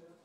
되면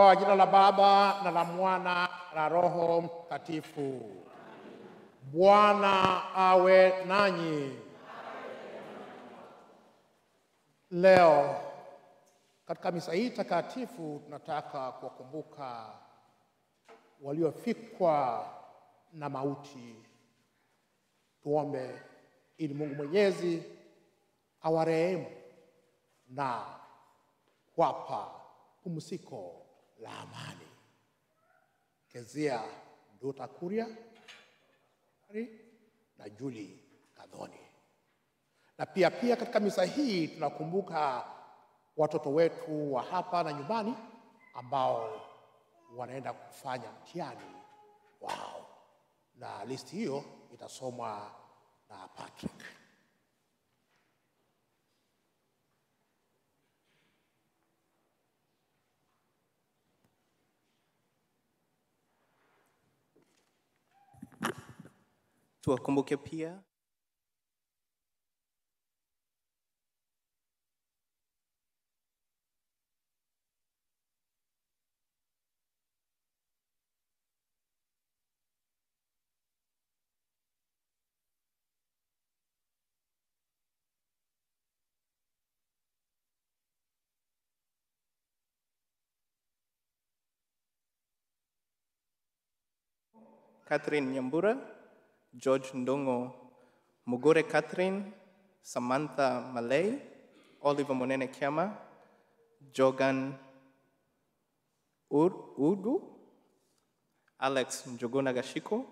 Kwa jina la Baba na la Mwana na Roho Mtakatifu. Bwana awe nanyi. Leo katika misa hii takatifu tunataka kuwakumbuka waliofikwa na mauti. Tuombe ili Mungu Mwenyezi awarehemu na kuwapa pumziko la amani. Kezia Nduta Kuria na Juli Kadhoni. Na pia pia katika misa hii tunakumbuka watoto wetu wa hapa na nyumbani ambao wanaenda kufanya mtihani wao, na listi hiyo itasomwa na Patrick. Tuwakumbuke pia. Catherine Nyambura, George Ndongo, Mugore Catherine, Samantha Malay, Oliver Monene Kiama, Jogan Udu, Alex Njogona Gashiko,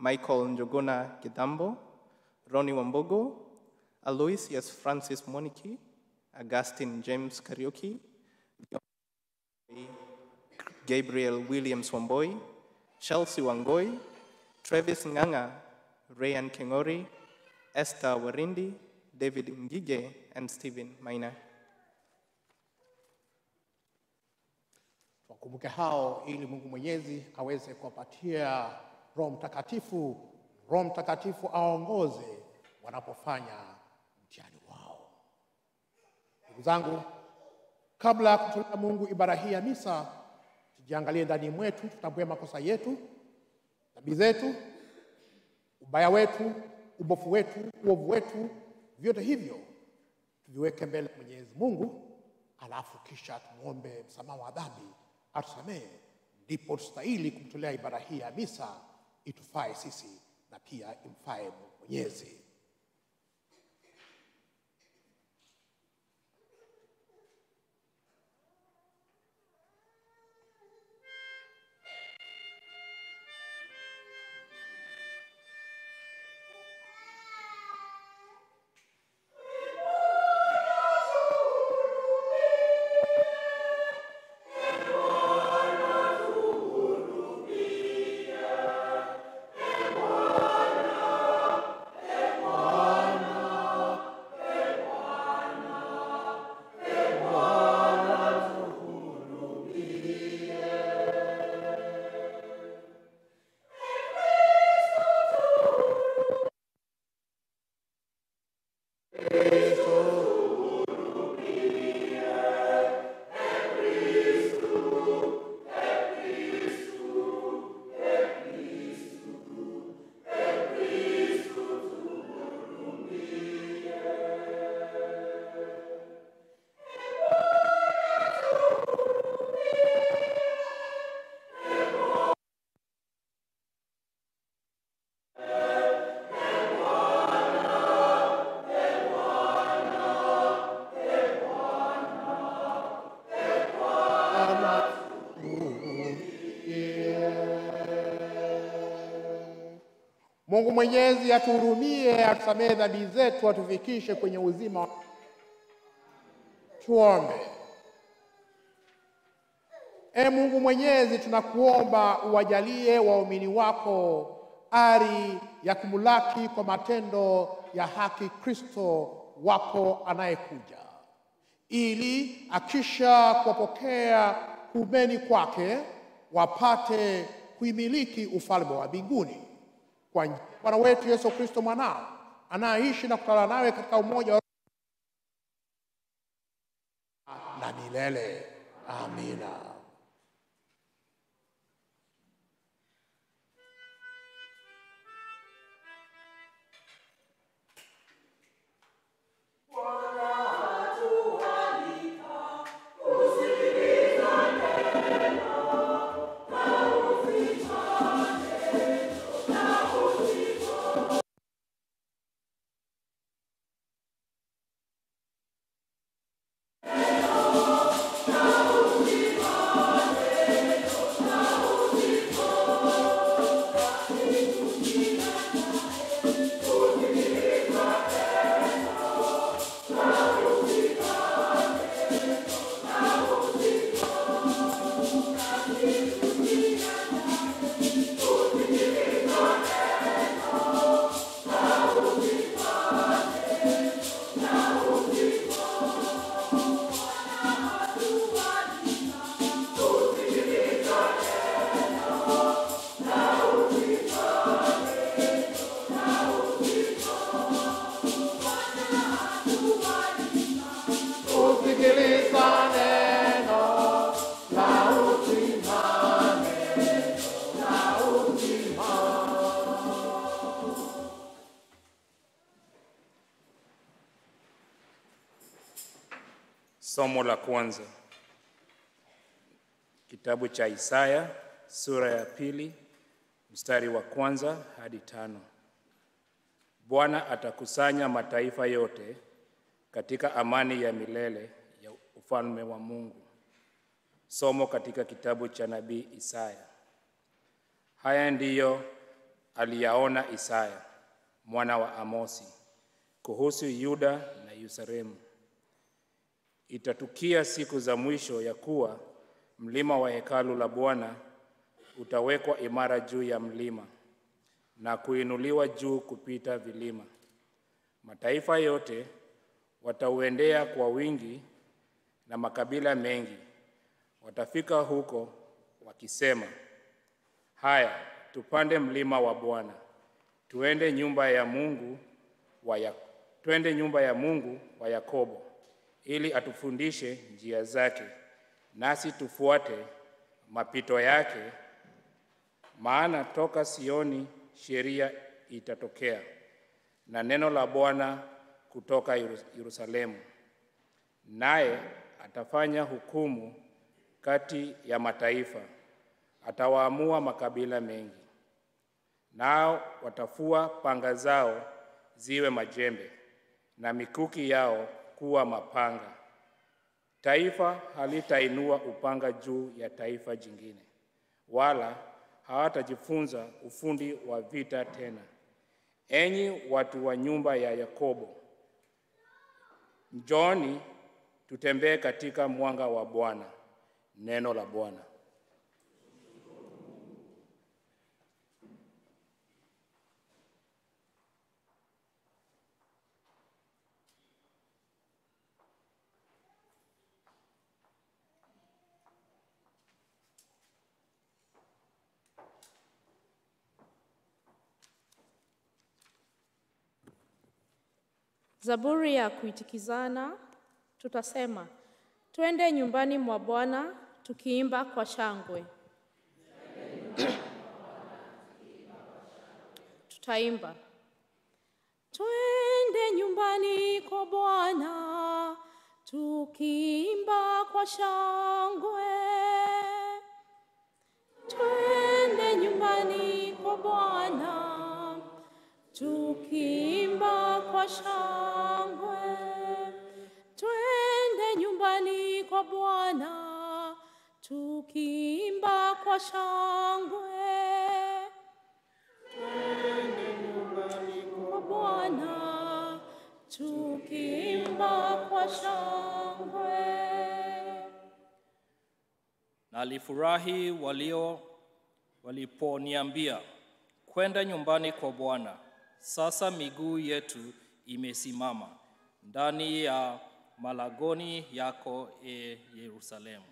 Michael Njogona Gidambo, Ronnie Wambogo, Aloysius Francis Moniki, Augustine James Karaoke, Gabriel Williams Wamboi, Chelsea Wangoi, Travis Nganga, Rayan Kengori, Esther Warindi, David Ngige, and Stephen Maina. Wakumbuke hao ili Mungu Mwenyezi aweze kuwapatia Roho Mtakatifu, Roho Mtakatifu aongoze wanapofanya mtihani wao. Ndugu zangu, kabla ya kutolea Mungu ibada hii ya misa, tujiangalie ndani mwetu, tutambue makosa yetu, dhambi zetu, ubaya wetu, ubofu wetu, uovu wetu, vyote hivyo tuviweke mbele Mwenyezi Mungu, alafu kisha tumwombe msamaha wa dhambi atusamehe, ndipo tustahili kumtolea ibada hii ya misa itufae sisi na pia imfae Mwenyezi. Mungu Mwenyezi atuhurumie, atusamehe dhambi zetu, atufikishe kwenye uzima. Tuombe. E Mungu Mwenyezi, tunakuomba uwajalie waumini wako ari ya kumlaki kwa matendo ya haki Kristo wako anayekuja, ili akisha kuwapokea kuumeni kwake wapate kuimiliki ufalme wa mbinguni kwa Bwana wetu Yesu Kristo mwanao anayeishi na kutawala nawe katika umoja wa na milele. Amina. La kwanza, kitabu cha Isaya sura ya pili mstari wa kwanza hadi tano. Bwana atakusanya mataifa yote katika amani ya milele ya ufalme wa Mungu. Somo katika kitabu cha nabii Isaya. Haya ndiyo aliyaona Isaya mwana wa Amosi kuhusu Yuda na Yerusalemu. Itatukia siku za mwisho ya kuwa mlima wa hekalu la Bwana utawekwa imara juu ya mlima na kuinuliwa juu kupita vilima. Mataifa yote watauendea kwa wingi na makabila mengi watafika huko wakisema, haya, tupande mlima wa Bwana, tuende nyumba ya Mungu wa ya, tuende nyumba ya Mungu wa Yakobo, ili atufundishe njia zake, nasi tufuate mapito yake. Maana toka Sioni sheria itatokea na neno la Bwana kutoka Yerusalemu, naye atafanya hukumu kati ya mataifa, atawaamua makabila mengi. Nao watafua panga zao ziwe majembe na mikuki yao kuwa mapanga. Taifa halitainua upanga juu ya taifa jingine, wala hawatajifunza ufundi wa vita tena. Enyi watu wa nyumba ya Yakobo, njoni tutembee katika mwanga wa Bwana. Neno la Bwana. Zaburi ya kuitikizana tutasema, twende nyumbani mwa Bwana tukiimba kwa shangwe. Tutaimba, twende nyumbani kwa Bwana tukiimba kwa shangwe. Twende nyumbani kwa Bwana tukiimba kwa shangwe. Twende nyumbani kwa Bwana tukiimba kwa shangwe. Nyumbani kwa Bwana tukiimba kwa shangwe. Na alifurahi walio waliponiambia kwenda nyumbani kwa Bwana. Sasa miguu yetu imesimama ndani ya malagoni yako, e Yerusalemu.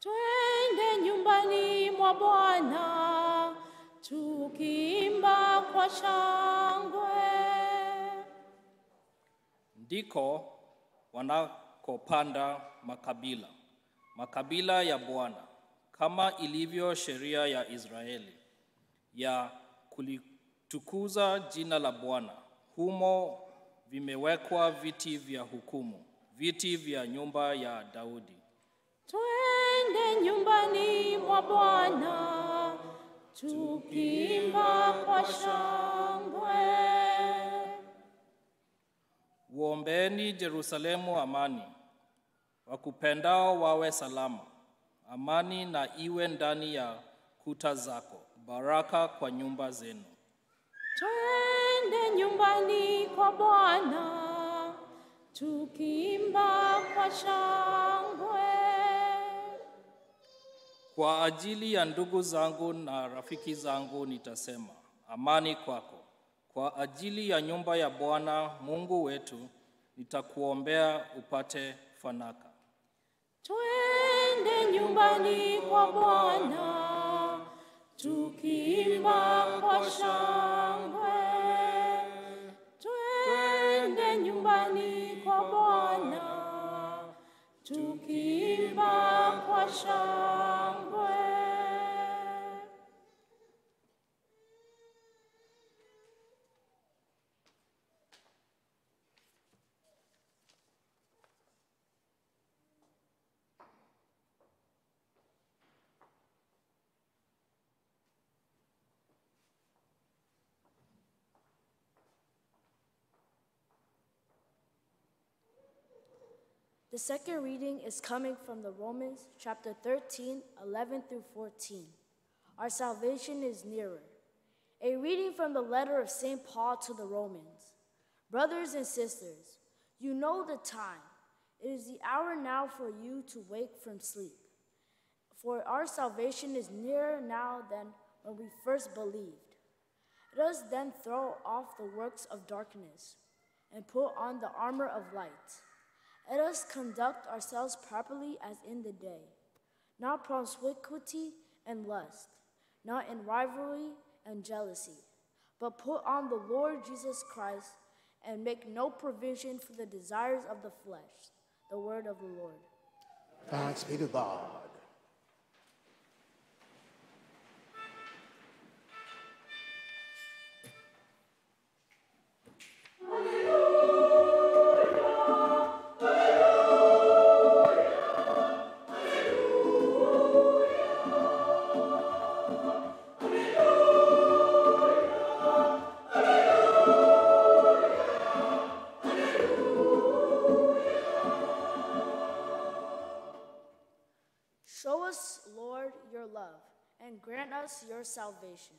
Twende nyumbani mwa Bwana tukiimba kwa shangwe. Ndiko wanakopanda makabila, makabila ya Bwana, kama ilivyo sheria ya Israeli ya kulitukuza jina la Bwana. Humo vimewekwa viti vya hukumu, viti vya nyumba ya Daudi. Twende nyumbani mwa Bwana tukiimba kwa shangwe. Uombeeni Yerusalemu amani, wakupendao wawe salama. Amani na iwe ndani ya kuta zako, baraka kwa nyumba zenu. Twende nyumbani kwa Bwana tukiimba kwa shangwe. Kwa ajili ya ndugu zangu na rafiki zangu nitasema, amani kwako. Kwa ajili ya nyumba ya Bwana Mungu wetu nitakuombea upate fanaka. Twende nyumbani kwa Bwana tukiimba kwa shangwe. Twende nyumbani kwa Bwana tukiimba kwa shangwe. The second reading is coming from the Romans chapter 13, 11 through 14. Our salvation is nearer. A reading from the letter of St. Paul to the Romans. Brothers and sisters, you know the time. It is the hour now for you to wake from sleep. For our salvation is nearer now than when we first believed. Let us then throw off the works of darkness and put on the armor of light. Let us conduct ourselves properly as in the day, not promiscuity and lust, not in rivalry and jealousy, but put on the Lord Jesus Christ and make no provision for the desires of the flesh. The word of the Lord. Thanks be to God. Grant us your salvation.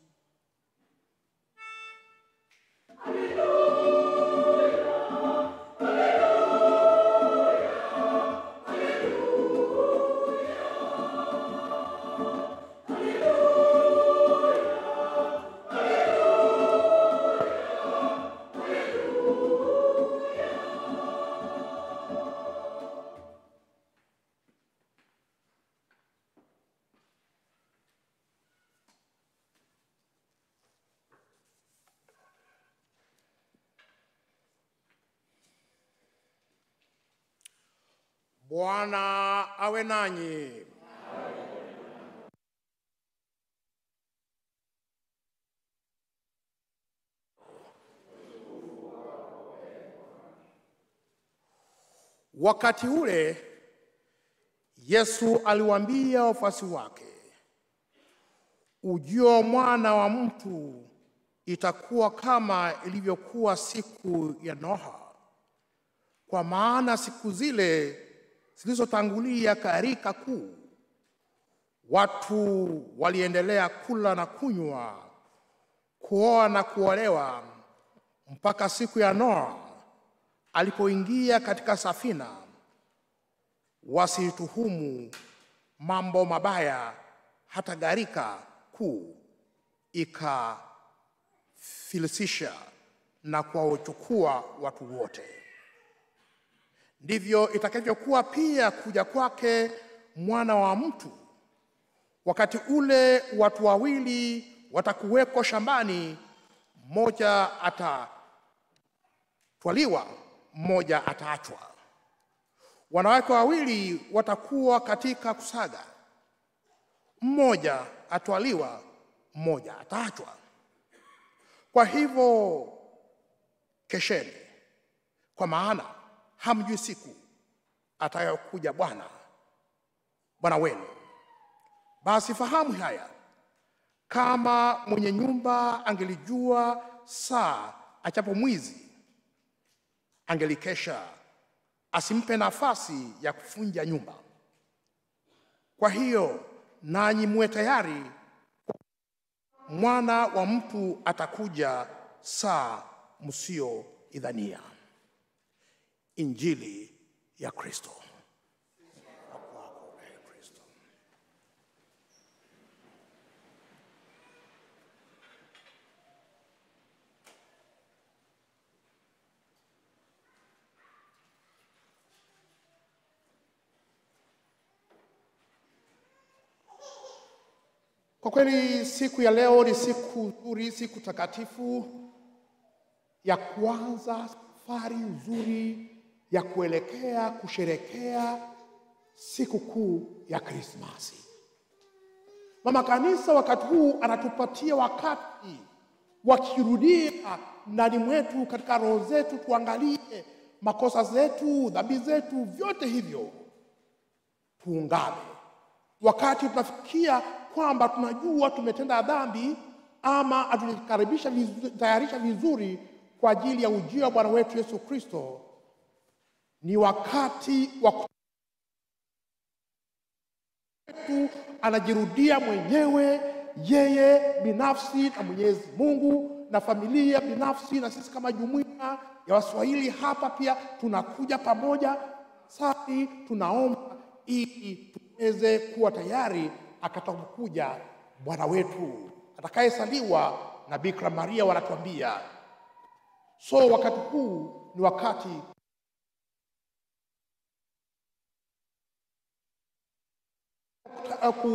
Bwana awe nanyi. Wakati ule Yesu aliwaambia wafuasi wake, ujio wa mwana wa mtu itakuwa kama ilivyokuwa siku ya Noha, kwa maana siku zile zilizotangulia karika kuu, watu waliendelea kula na kunywa, kuoa na kuolewa, mpaka siku ya Noa alipoingia katika safina, wasituhumu mambo mabaya, hata gharika kuu ikafilisisha na kuwachukua watu wote. Ndivyo itakavyokuwa pia kuja kwake mwana wa mtu. Wakati ule watu wawili watakuweko shambani, mmoja atatwaliwa, mmoja ataachwa. Wanawake wawili watakuwa katika kusaga, mmoja atwaliwa, mmoja ataachwa. Kwa hivyo kesheni, kwa maana hamjui siku atakayokuja Bwana Bwana wenu. Basi fahamu haya, kama mwenye nyumba angelijua saa achapo mwizi, angelikesha asimpe nafasi ya kufunja nyumba. Kwa hiyo nanyi muwe tayari, mwana wa mtu atakuja saa msio idhania. Injili ya Kristo. Kwa kweli siku ya leo ni siku nzuri, siku takatifu ya kwanza safari nzuri ya kuelekea kusherekea siku kuu ya Krismasi. Mama Kanisa wakati huu anatupatia wakati wa kirudia ndani mwetu, katika roho zetu, tuangalie makosa zetu, dhambi zetu, vyote hivyo tuungane. Wakati tunafikia kwamba tunajua tumetenda dhambi ama hatujikaribisha vizu- tayarisha vizuri kwa ajili ya ujio wa Bwana wetu Yesu Kristo, ni wakati wa wetu anajirudia mwenyewe yeye binafsi na Mwenyezi Mungu na familia binafsi na sisi kama jumuiya ya Waswahili hapa pia tunakuja pamoja safi tunaomba ili tuweze kuwa tayari atakapokuja Bwana wetu atakayesaliwa na Bikira Maria, wanatuambia. So wakati huu ni wakati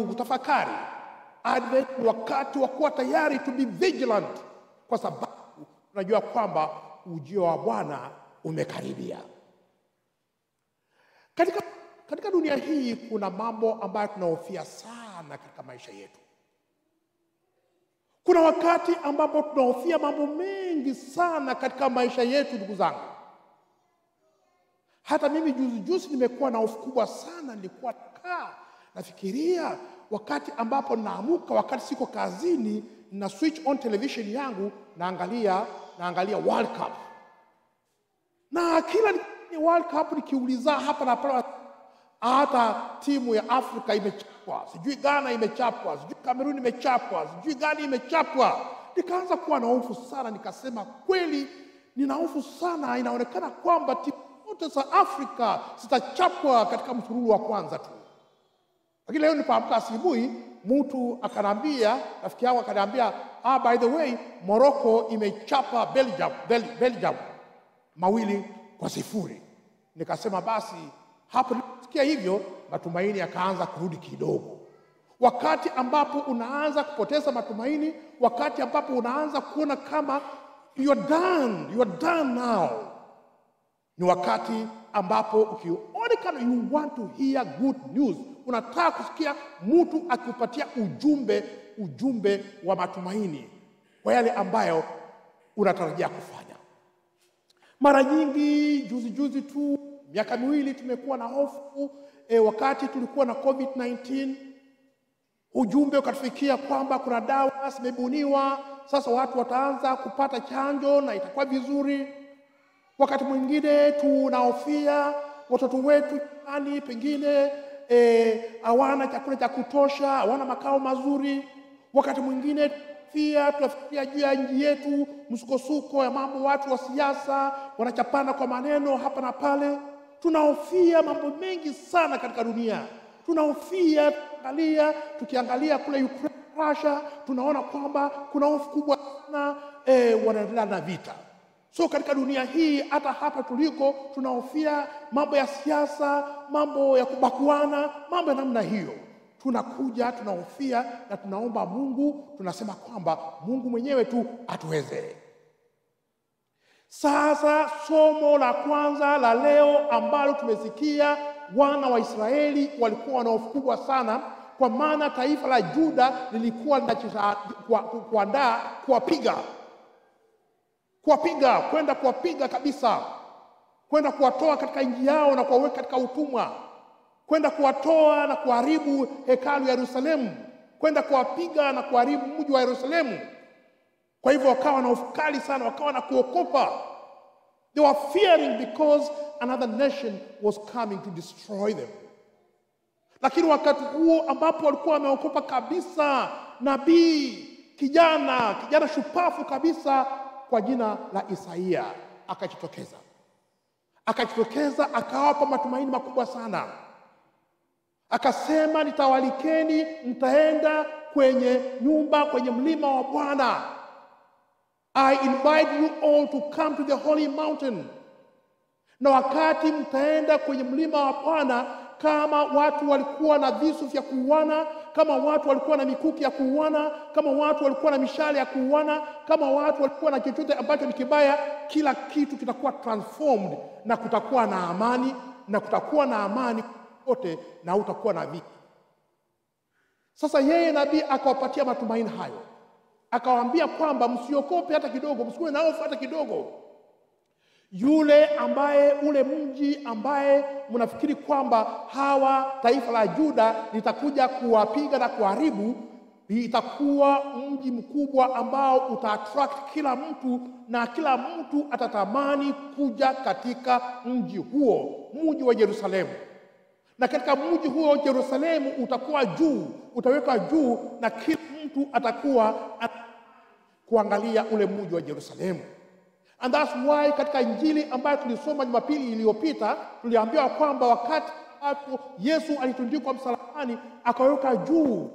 kutafakari. Advent ni wakati wa kuwa tayari, to be vigilant, kwa sababu tunajua kwamba ujio wa Bwana umekaribia. Katika, katika dunia hii kuna mambo ambayo tunahofia sana katika maisha yetu. Kuna wakati ambapo tunahofia mambo mengi sana katika maisha yetu, ndugu zangu. Hata mimi juzijuzi juzi nimekuwa na hofu kubwa sana. Nilikuwa nakaa nafikiria, wakati ambapo naamuka, wakati siko kazini, na switch on television yangu, naangalia naangalia World Cup, na kila ni World Cup nikiuliza hapa na pale, hata timu ya Afrika imechapwa, sijui Ghana imechapwa, sijui Kamerun imechapwa, sijui gani imechapwa. Nikaanza kuwa na hofu sana, nikasema kweli nina hofu sana, inaonekana kwamba timu zote za Afrika zitachapwa katika msururu wa kwanza tu. Lakini leo nilipoamka asubuhi, mtu akanambia, rafiki yangu akanambia, ah, by the way, Morocco imechapa Belgium, Bel Belgium mawili kwa sifuri. Nikasema basi, hapo nilisikia hivyo, matumaini yakaanza kurudi kidogo. Wakati ambapo unaanza kupoteza matumaini, wakati ambapo unaanza kuona kama you are done, you are done now, ni wakati ambapo ukionekana you want to hear good news, unataka kusikia mtu akiupatia ujumbe, ujumbe wa matumaini kwa yale ambayo unatarajia kufanya. Mara nyingi juzi juzi tu, miaka miwili tumekuwa na hofu e, wakati tulikuwa na COVID-19 ujumbe ukatufikia kwamba kuna dawa zimebuniwa, sasa watu wataanza kupata chanjo na itakuwa vizuri. Wakati mwingine tunahofia watoto wetu nyumbani, pengine hawana e, chakula cha kutosha, hawana makao mazuri. Wakati mwingine pia tunafikiria juu ya nchi yetu, msukosuko ya mambo, watu wa siasa wanachapana kwa maneno hapa na pale. Tunahofia mambo mengi sana katika dunia, tunahofia tukiangalia, tukiangalia kule Ukraine, Russia, tunaona kwamba kuna hofu kubwa sana e, wanaendelea na vita. So katika dunia hii hata hapa tuliko tunahofia mambo ya siasa, mambo ya kubakuana, mambo ya namna hiyo. Tunakuja tunahofia na tunaomba Mungu, tunasema kwamba Mungu mwenyewe tu atuwezee. Sasa somo la kwanza la leo ambalo tumesikia, wana wa Israeli walikuwa wana hofu kubwa sana, kwa maana taifa la Juda lilikuwa linachita kuandaa kuwapiga kuwapiga kwenda kuwapiga kabisa, kwenda kuwatoa katika nchi yao na kuwaweka katika utumwa, kwenda kuwatoa na kuharibu hekalu ya Yerusalemu, kwenda kuwapiga na kuharibu mji wa Yerusalemu. Kwa hivyo wakawa na ufukali sana, wakawa na kuokopa. They were fearing because another nation was coming to destroy them. Lakini wakati huo ambapo walikuwa wameokopa kabisa, nabii kijana kijana shupafu kabisa kwa jina la Isaia akajitokeza, akajitokeza akawapa matumaini makubwa sana, akasema, nitawalikeni, mtaenda kwenye nyumba, kwenye mlima wa Bwana. I invite you all to come to the holy mountain. Na wakati mtaenda kwenye mlima wa Bwana, kama watu walikuwa na visu vya kuuana, kama watu walikuwa na mikuki ya kuuana, kama watu walikuwa na mishale ya kuuana, kama watu walikuwa na chochote ambacho ni kibaya, kila kitu kitakuwa transformed na kutakuwa na amani, na kutakuwa na amani kote, na utakuwa na vita. Sasa yeye nabii akawapatia matumaini hayo, akawaambia kwamba msiokope hata kidogo, msikuwe na hofu hata kidogo yule ambaye ule mji ambaye mnafikiri kwamba hawa taifa la Juda litakuja kuwapiga na kuharibu, itakuwa mji mkubwa ambao utaattract kila mtu na kila mtu atatamani kuja katika mji huo, mji wa Yerusalemu. Na katika mji huo Yerusalemu utakuwa juu, utawekwa juu, na kila mtu atakuwa at kuangalia ule mji wa Yerusalemu. And that's why katika Injili ambayo tulisoma Jumapili iliyopita tuliambiwa kwamba wakati ambapo Yesu alitundikwa msalabani akaweka juu,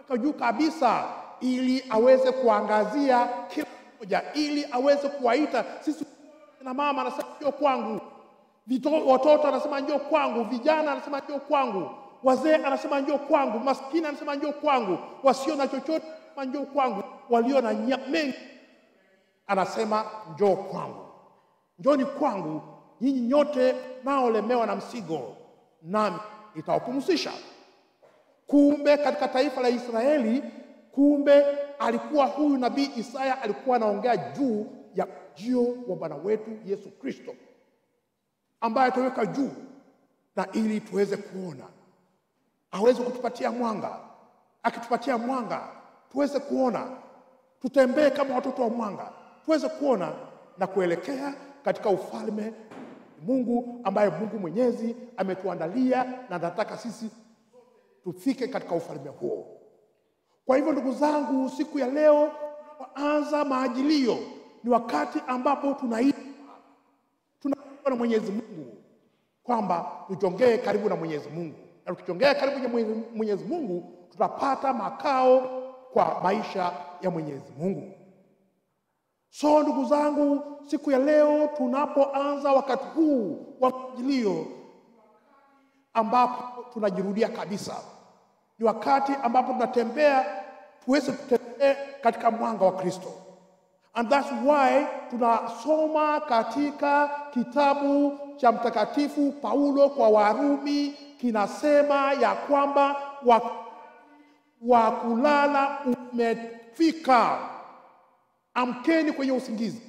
akaweka juu kabisa, ili aweze kuangazia kila mmoja, ili aweze kuwaita sisi na mama, anasema njoo kwangu, Vito, watoto anasema njoo kwangu, vijana anasema njoo kwangu, wazee anasema njoo kwangu, maskini anasema njoo kwangu, wasio na chochote anasema njoo kwangu, walio na mengi anasema njoo kwangu, njoni kwangu nyinyi nyote naolemewa na msigo, nami nitawapumzisha. Kumbe katika taifa la Israeli, kumbe alikuwa huyu nabii Isaya alikuwa anaongea juu ya ujio wa Bwana wetu Yesu Kristo ambaye ataweka juu na ili tuweze kuona, aweze kutupatia mwanga. Akitupatia mwanga, tuweze kuona, tutembee kama watoto wa mwanga, tuweze kuona na kuelekea katika ufalme Mungu ambaye Mungu Mwenyezi ametuandalia na anataka sisi tufike katika ufalme huo. Kwa hivyo ndugu zangu, siku ya leo tunaanza maajilio ni wakati ambapo tunaitwa tunaitwa na Mwenyezi Mungu kwamba tujongee karibu na Mwenyezi Mungu, na tukijongea karibu na Mwenyezi- Mwenyezi Mungu tutapata makao kwa maisha ya Mwenyezi Mungu. So ndugu zangu, siku ya leo tunapoanza wakati huu wa majilio, ambapo tunajirudia kabisa, ni wakati ambapo tunatembea tuweze kutembea katika mwanga wa Kristo. And that's why tunasoma katika kitabu cha Mtakatifu Paulo kwa Warumi, kinasema ya kwamba wa, wa kulala umefika, amkeni kwenye usingizi.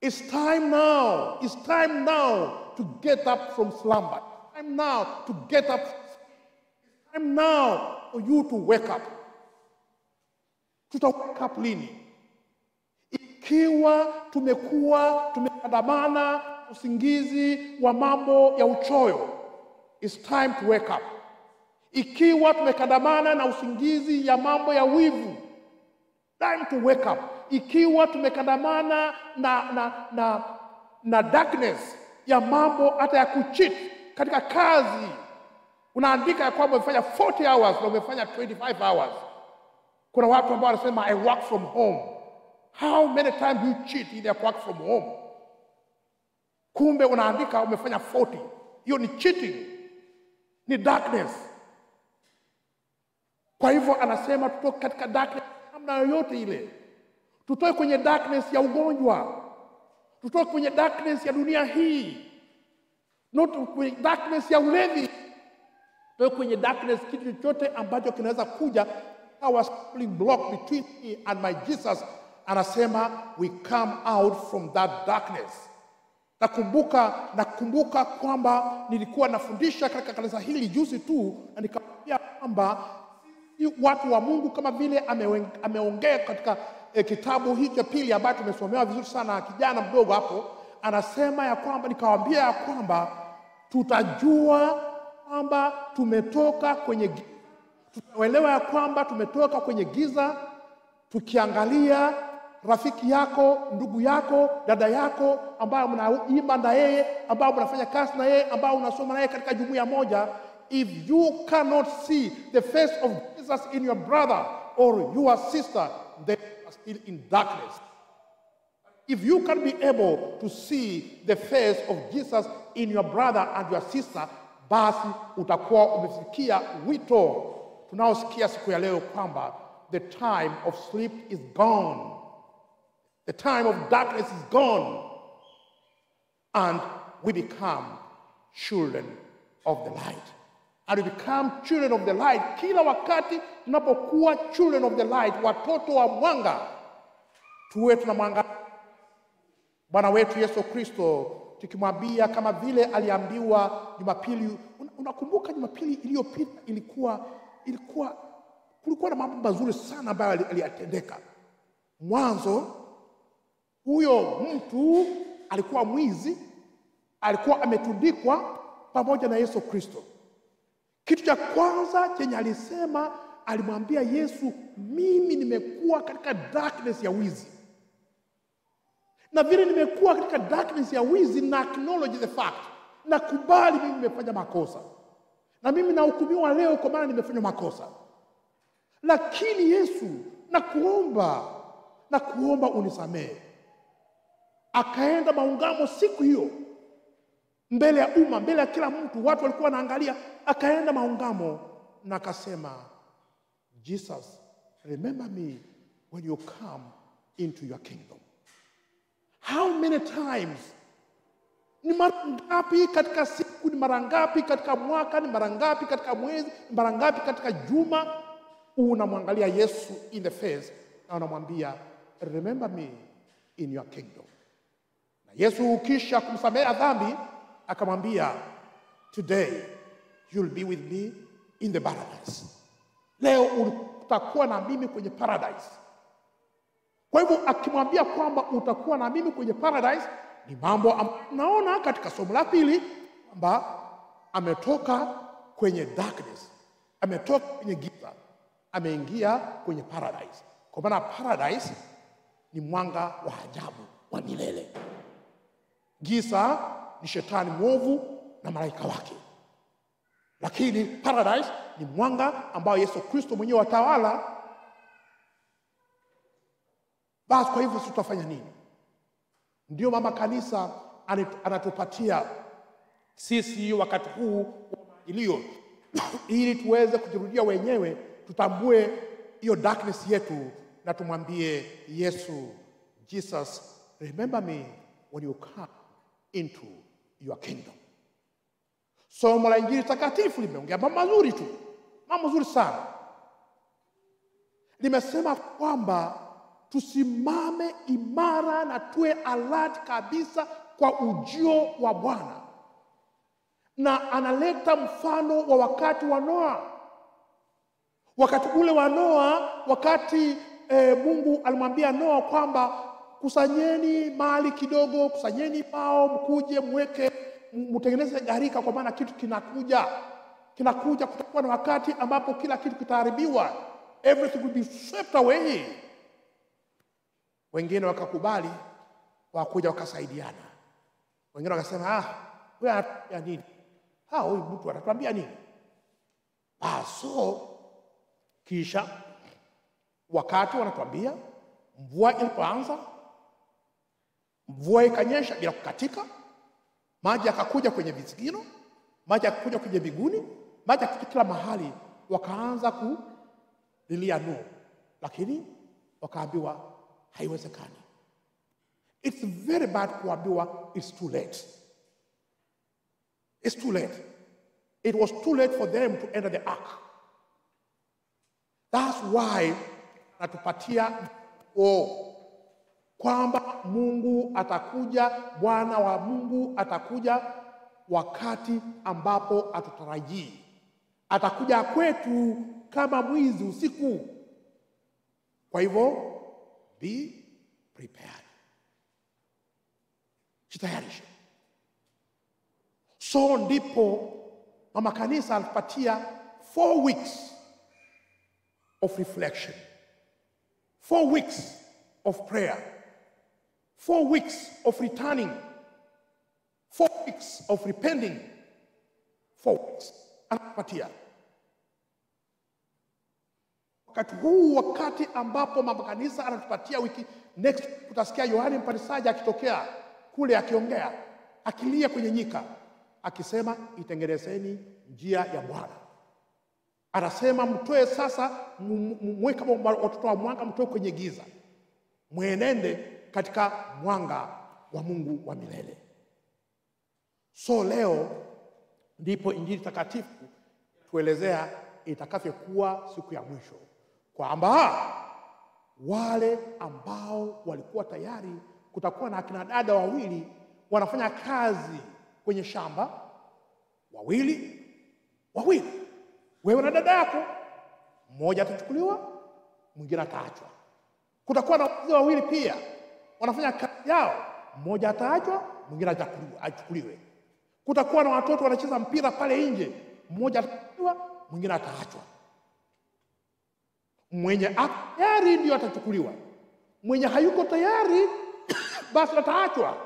It's time now. It's time now to get up from slumber. It's time now to get up. It's time now for you to wake up. Tuta wake up lini? Ikiwa tumekuwa tumekandamana usingizi wa mambo ya uchoyo, it's time to wake up. Ikiwa tumekandamana na usingizi ya mambo ya wivu, time to wake up. Ikiwa tumekandamana na, na, na, na darkness ya mambo hata ya kuchit katika kazi, unaandika ya kwamba umefanya 40 hours na umefanya 25 hours. Kuna watu ambao wanasema I work from home. How many times you cheat in your work from home? Kumbe unaandika umefanya 40. Hiyo ni cheating, ni darkness. Kwa hivyo anasema tutoke katika darkness namna yoyote ile, tutoe kwenye darkness ya ugonjwa, tutoe kwenye darkness ya dunia hii, not kwenye darkness ya ulevi, tutoe kwenye darkness, kitu chochote ambacho kinaweza kuja our stumbling block between me and my Jesus. Anasema we come out from that darkness. Nakumbuka nakumbuka kwamba nilikuwa nafundisha katika kanisa hili juzi tu, na nikamwambia kwamba watu wa Mungu kama vile ameongea katika e, kitabu hiki cha pili ambacho tumesomewa vizuri sana kijana mdogo hapo, anasema ya kwamba nikawaambia ya kwamba tutajua kwamba tumetoka kwenye tutaelewa ya kwamba tumetoka kwenye giza tukiangalia rafiki yako, ndugu yako, dada yako ambayo mnaimba na yeye, ambayo mnafanya kazi na yeye, ambayo unasoma na yeye katika jumuiya moja. If you cannot see the face of Jesus in your brother or your sister, they are still in darkness. If you can be able to see the face of Jesus in your brother and your sister, basi utakuwa umefikia wito tunaosikia siku ya leo kwamba the time of sleep is gone. The time of darkness is gone. And we become children of the light. And become children of the light. Kila wakati tunapokuwa children of the light, watoto wa mwanga, tuwe tuna mwanga Bwana wetu Yesu Kristo, tukimwambia kama vile aliambiwa Jumapili. Unakumbuka Jumapili iliyopita ilikuwa ilikuwa kulikuwa na mambo mazuri sana ambayo aliyatendeka. Mwanzo, huyo mtu alikuwa mwizi, alikuwa ametundikwa pamoja na Yesu Kristo. Kitu cha kwanza chenye alisema, alimwambia Yesu, mimi nimekuwa katika darkness ya wizi, na vile nimekuwa katika darkness ya wizi, na acknowledge the fact, nakubali mimi nimefanya makosa, na mimi nahukumiwa leo kwa maana nimefanya makosa. Lakini Yesu, nakuomba, nakuomba unisamehe. Akaenda maungamo siku hiyo mbele ya umma, mbele ya kila mtu, watu walikuwa wanaangalia. Akaenda maungamo na akasema, Jesus, remember me when you come into your kingdom. How many times? Ni mara ngapi katika siku? Ni mara ngapi katika mwaka? Ni mara ngapi katika mwezi? Ni mara ngapi katika juma? Unamwangalia Yesu in the face na unamwambia remember me in your kingdom. Na Yesu ukisha kumsamea dhambi akamwambia today you'll be with me in the paradise. Leo utakuwa na mimi kwenye paradise. Kwa hivyo akimwambia kwamba utakuwa na mimi kwenye paradise, ni mambo naona katika somo la pili kwamba ametoka kwenye darkness, ametoka kwenye giza, ameingia kwenye paradise. Kwa maana paradise ni mwanga wa ajabu wa milele. Giza ni shetani mwovu na malaika wake, lakini paradise ni mwanga ambao Yesu Kristo mwenyewe watawala. Basi kwa hivyo tutafanya nini? Ndio mama kanisa anatupatia sisi wakati huu wa iliyo ili tuweze kujirudia wenyewe, tutambue hiyo darkness yetu na tumwambie Yesu, Jesus, remember me when you come into your kingdom. Somo la Injili takatifu limeongea mambo mazuri tu, mambo mazuri sana. Limesema kwamba tusimame imara na tuwe alert kabisa kwa ujio wa Bwana, na analeta mfano wa wakati wa Noa. Wakati ule wa Noa, wakati eh, Mungu alimwambia Noa kwamba kusanyeni mali kidogo, kusanyeni pao, mkuje mweke, mtengeneze gharika, kwa maana kitu kinakuja, kinakuja. Kutakuwa na wakati ambapo kila kitu kitaharibiwa, everything will be swept away. Wengine wakakubali, wakuja wakasaidiana. Wengine wakasema ah, huyu anatuambia nini? Ah, huyu mtu anatuambia nini? Ah, so kisha wakati wanatuambia, mvua ilipoanza, mvua ikanyesha bila kukatika, maji yakakuja kwenye vizigino, maji yakakuja kwenye miguuni, maji yakakuja kila mahali, wakaanza kulilia Nuhu, lakini wakaambiwa haiwezekani. It's very bad kuambiwa it's too late. It's too late. It was too late for them to enter the ark. That's why natupatia o kwamba Mungu atakuja, Bwana wa Mungu atakuja wakati ambapo atutarajii. Atakuja kwetu kama mwizi usiku. Kwa hivyo be prepared, jitayarishe. So ndipo mama kanisa alipatia four weeks of reflection, four weeks of prayer, four weeks of returning, four weeks of repenting, four weeks. Anatupatia wakati huu, wakati ambapo makanisa kanisa anatupatia wiki next, tutasikia Yohani Mbatizaji akitokea kule akiongea akilia kwenye nyika akisema, itengenezeni njia ya Bwana. Anasema mtoe sasa, mweka watoto wa mwanga, mtoe kwenye giza, mwenende katika mwanga wa Mungu wa milele. So leo ndipo Injili takatifu tuelezea itakavyokuwa siku ya mwisho, kwamba wale ambao walikuwa tayari, kutakuwa na akina dada wawili wanafanya kazi kwenye shamba, wawili wawili, wewe na dada yako, mmoja atachukuliwa, mwingine ataachwa. Kutakuwa na wazee wawili pia wanafanya kazi yao, mmoja ataachwa, mwingine achukuliwe-. Kutakuwa na watoto wanacheza mpira pale nje, mmoja atachukuliwa, mwingine ataachwa. Mwenye tayari ndio atachukuliwa, mwenye hayuko tayari basi ataachwa.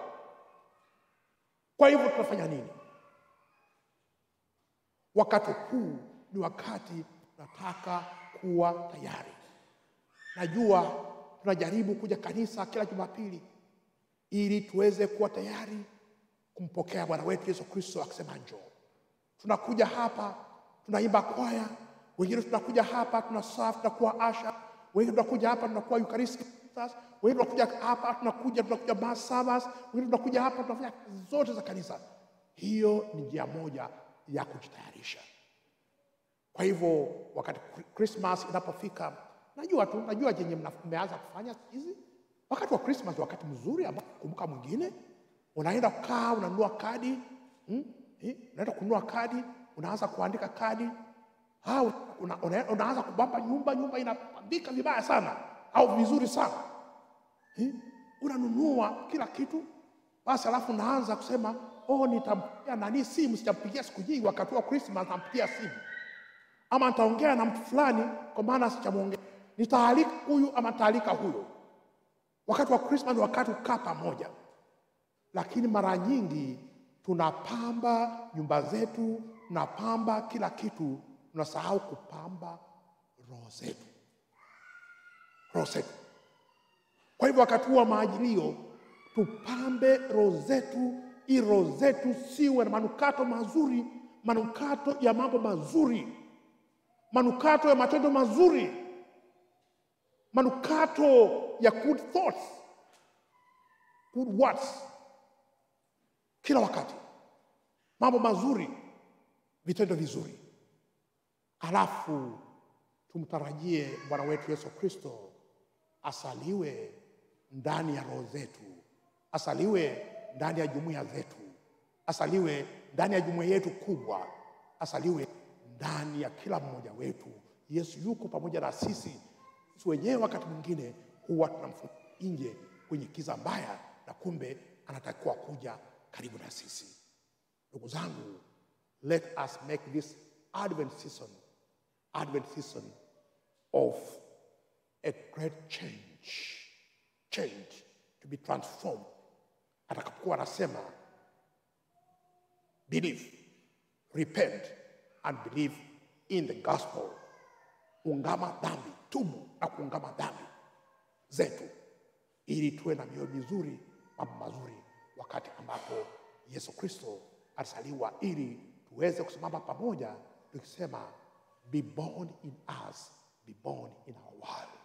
Kwa hivyo tunafanya nini? Wakati huu ni wakati tunataka kuwa tayari. Najua tunajaribu kuja kanisa kila Jumapili ili tuweze kuwa tayari kumpokea Bwana wetu Yesu Kristo akisema njoo. Tunakuja hapa tunaimba kwaya, wengine tunakuja hapa tuna serve, tunakuwa asha, wengine tunakuja hapa tunakuwa Eucharist ministers, wengine tunakuja hapa tunakuja tunakuja mass service, wengine tunakuja hapa tunafanya zote za kanisa. Hiyo ni njia moja ya kujitayarisha. Kwa hivyo wakati Christmas inapofika, najua tu, najua mna- mmeanza kufanya siku hizi. Wakati wa Christmas wakati mzuri ambao kumbuka mwingine, unaenda kukaa, unanunua kadi hmm? eh, unaenda kununua kadi, unaanza kuandika kadi au una, una, unaanza kubamba nyumba, nyumba inapambika vibaya sana au vizuri sana eh? Unanunua kila kitu basi, alafu unaanza kusema oh, nitampigia nani simu, sijampigia siku hii, wakati wa Christmas nampigia simu ama nitaongea na mtu fulani kwa maana nitaalika huyu ama nitaalika huyo. Wakati wa Krisma ni wakati ukaa pamoja, lakini mara nyingi tunapamba nyumba zetu, tunapamba kila kitu, tunasahau kupamba roho zetu, roho zetu. Kwa hivyo wakati huu wa maajilio tupambe roho zetu, ili roho zetu siwe na manukato mazuri, manukato ya mambo mazuri, manukato ya matendo mazuri, manukato ya good thoughts, good words, kila wakati, mambo mazuri, vitendo vizuri. Halafu tumtarajie Bwana wetu Yesu Kristo asaliwe ndani ya roho zetu, asaliwe ndani ya jumuiya zetu, asaliwe ndani ya jumuiya yetu kubwa, asaliwe ndani ya kila mmoja wetu. Yesu yuko pamoja na sisi. Sisi wenyewe wakati mwingine huwa tunamfuata nje kwenye kiza mbaya, na kumbe anatakiwa kuja karibu na sisi. Ndugu zangu, let us make this Advent season, Advent season of a great change, change to be transformed. Atakapokuwa anasema believe, repent and believe in the gospel. Ungama dhambi, tubu na kuungama dhambi zetu, ili tuwe na mioyo mizuri, mambo mazuri, wakati ambapo Yesu Kristo alisaliwa, ili tuweze kusimama pamoja tukisema be born in us, be born in our world.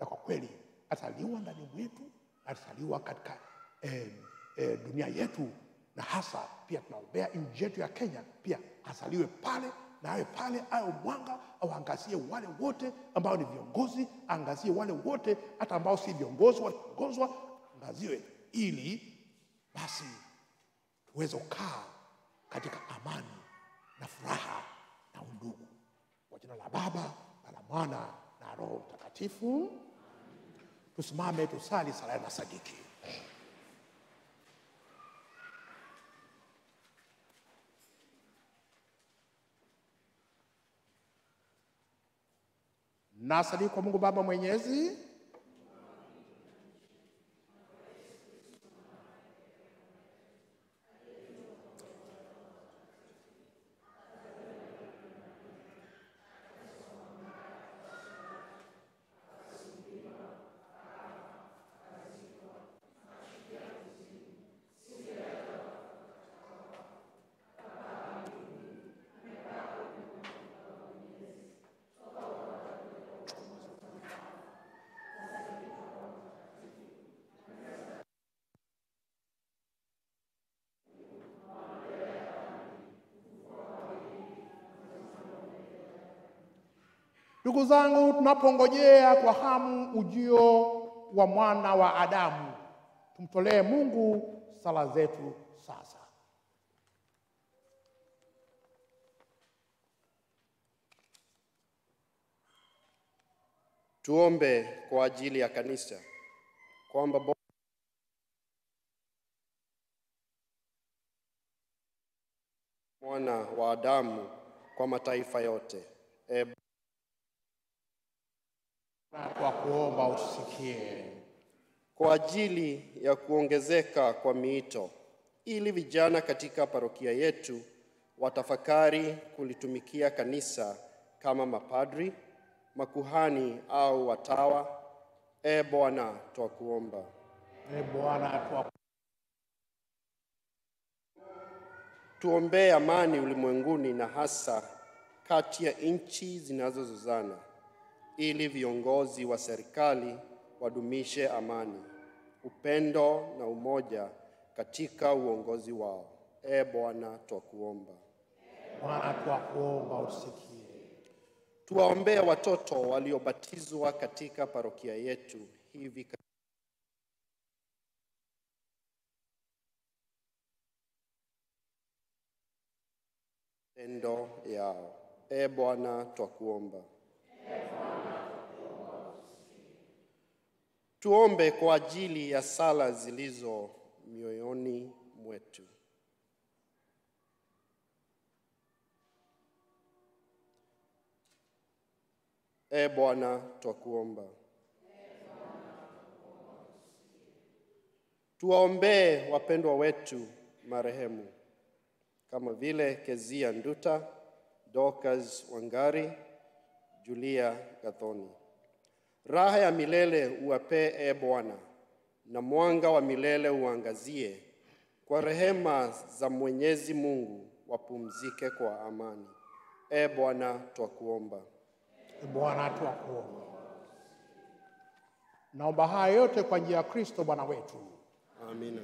Na kwa kweli atasaliwa ndani mwetu, atasaliwa katika eh, eh, dunia yetu, na hasa pia tunaombea nchi yetu ya Kenya, pia asaliwe pale na awe pale, awe mwanga, awaangazie wale wote ambao ni viongozi, aangazie wale wote hata ambao si viongozi, wanaongozwa, angaziwe ili basi tuweze kukaa katika amani na furaha na undugu. Kwa jina la Baba na la Mwana na Roho Mtakatifu, tusimame tusali sala ya sadiki. Na sadiki kwa Mungu Baba Mwenyezi, Ndugu zangu, tunapongojea kwa hamu ujio wa mwana wa Adamu, tumtolee Mungu sala zetu sasa. Tuombe kwa ajili ya kanisa kwamba mwana wa Adamu kwa mataifa yote. E kwa kuomba usikie. kwa ajili ya kuongezeka kwa miito, ili vijana katika parokia yetu watafakari kulitumikia kanisa kama mapadri, makuhani au watawa. E Bwana, twakuomba. E Bwana, twakuomba. Tuombee amani ulimwenguni na hasa kati ya nchi zinazozozana, ili viongozi wa serikali wadumishe amani, upendo na umoja katika uongozi wao. E Bwana, twakuomba. Bwana, twakuomba usikie. Tuwaombee watoto waliobatizwa katika parokia yetu hivi endo tendo yao. E Bwana, twakuomba. Tuombe kwa ajili ya sala zilizo mioyoni mwetu. E Bwana, twakuomba. Tuwaombee wapendwa wetu marehemu kama vile Kezia Nduta, Dorcas Wangari, Julia Gathoni. Raha ya milele uwapee e Bwana, na mwanga wa milele uangazie. Kwa rehema za Mwenyezi Mungu wapumzike kwa amani. E Bwana, twakuomba. E Bwana, twakuomba. Naomba haya yote kwa njia ya Kristo Bwana wetu. Amina.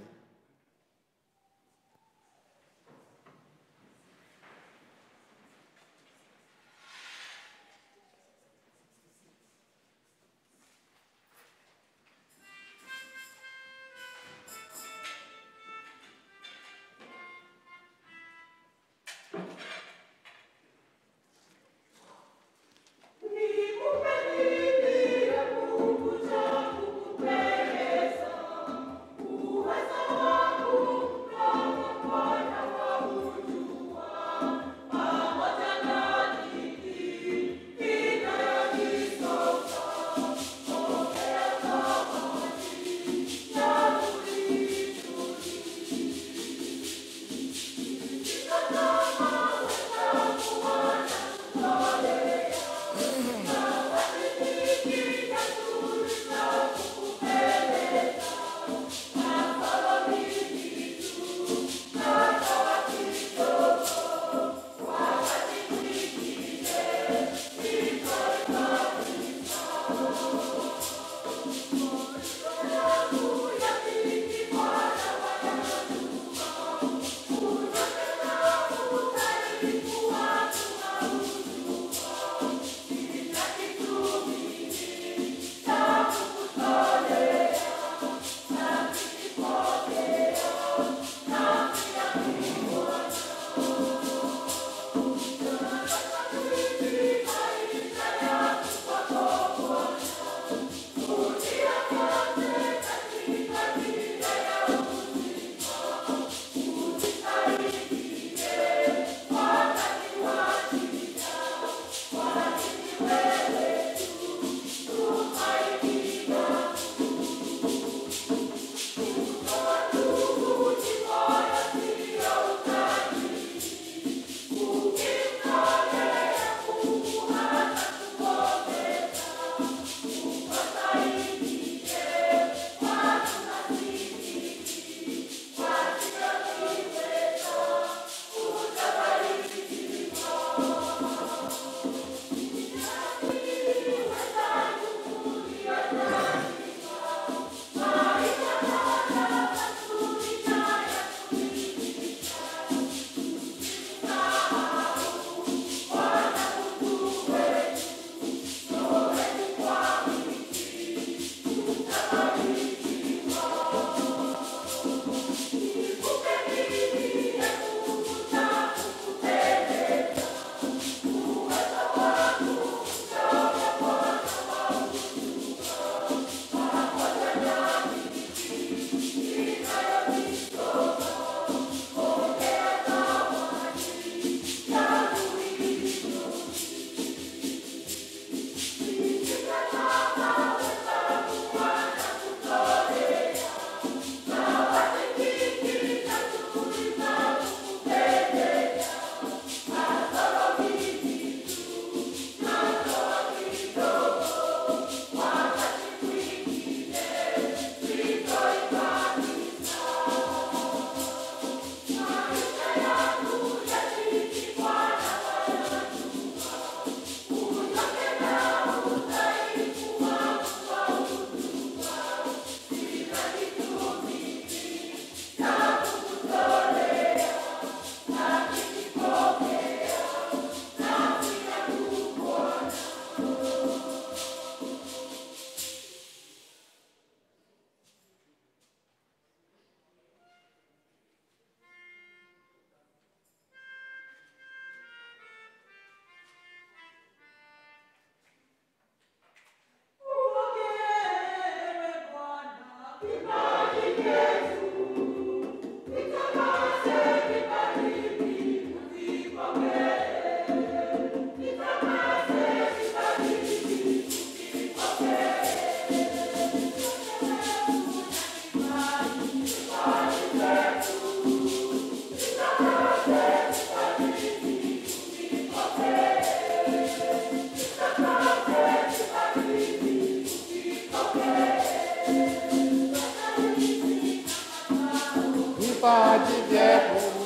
chwała Ci.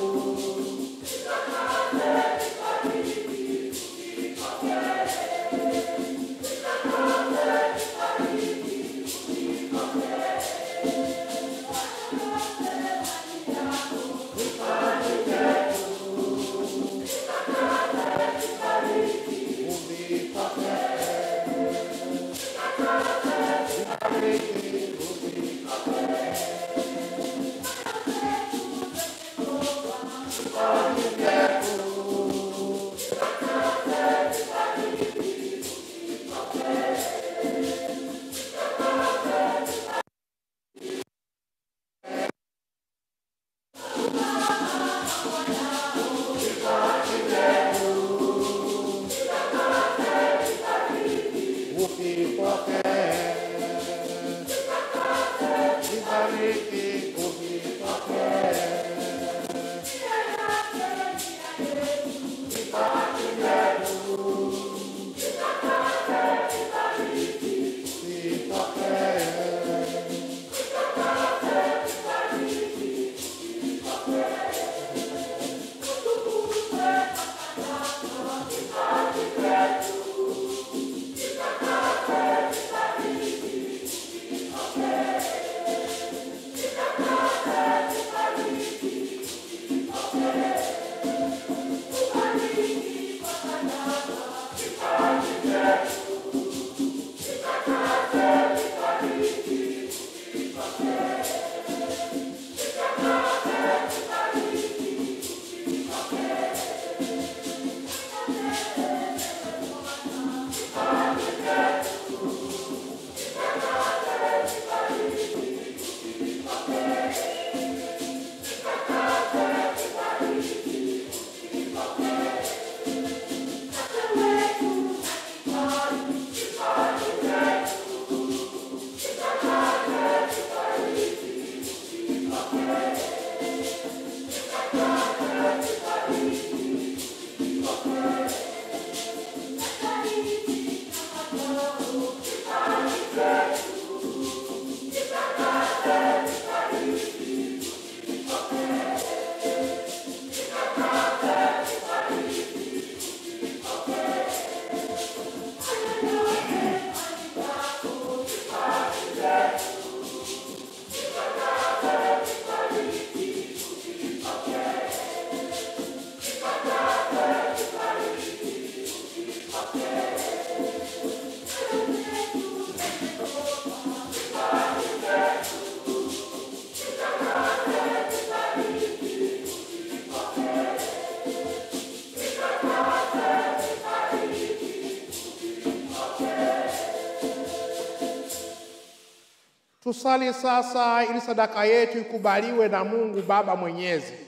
Tusali sasa ili sadaka yetu ikubaliwe na Mungu Baba Mwenyezi.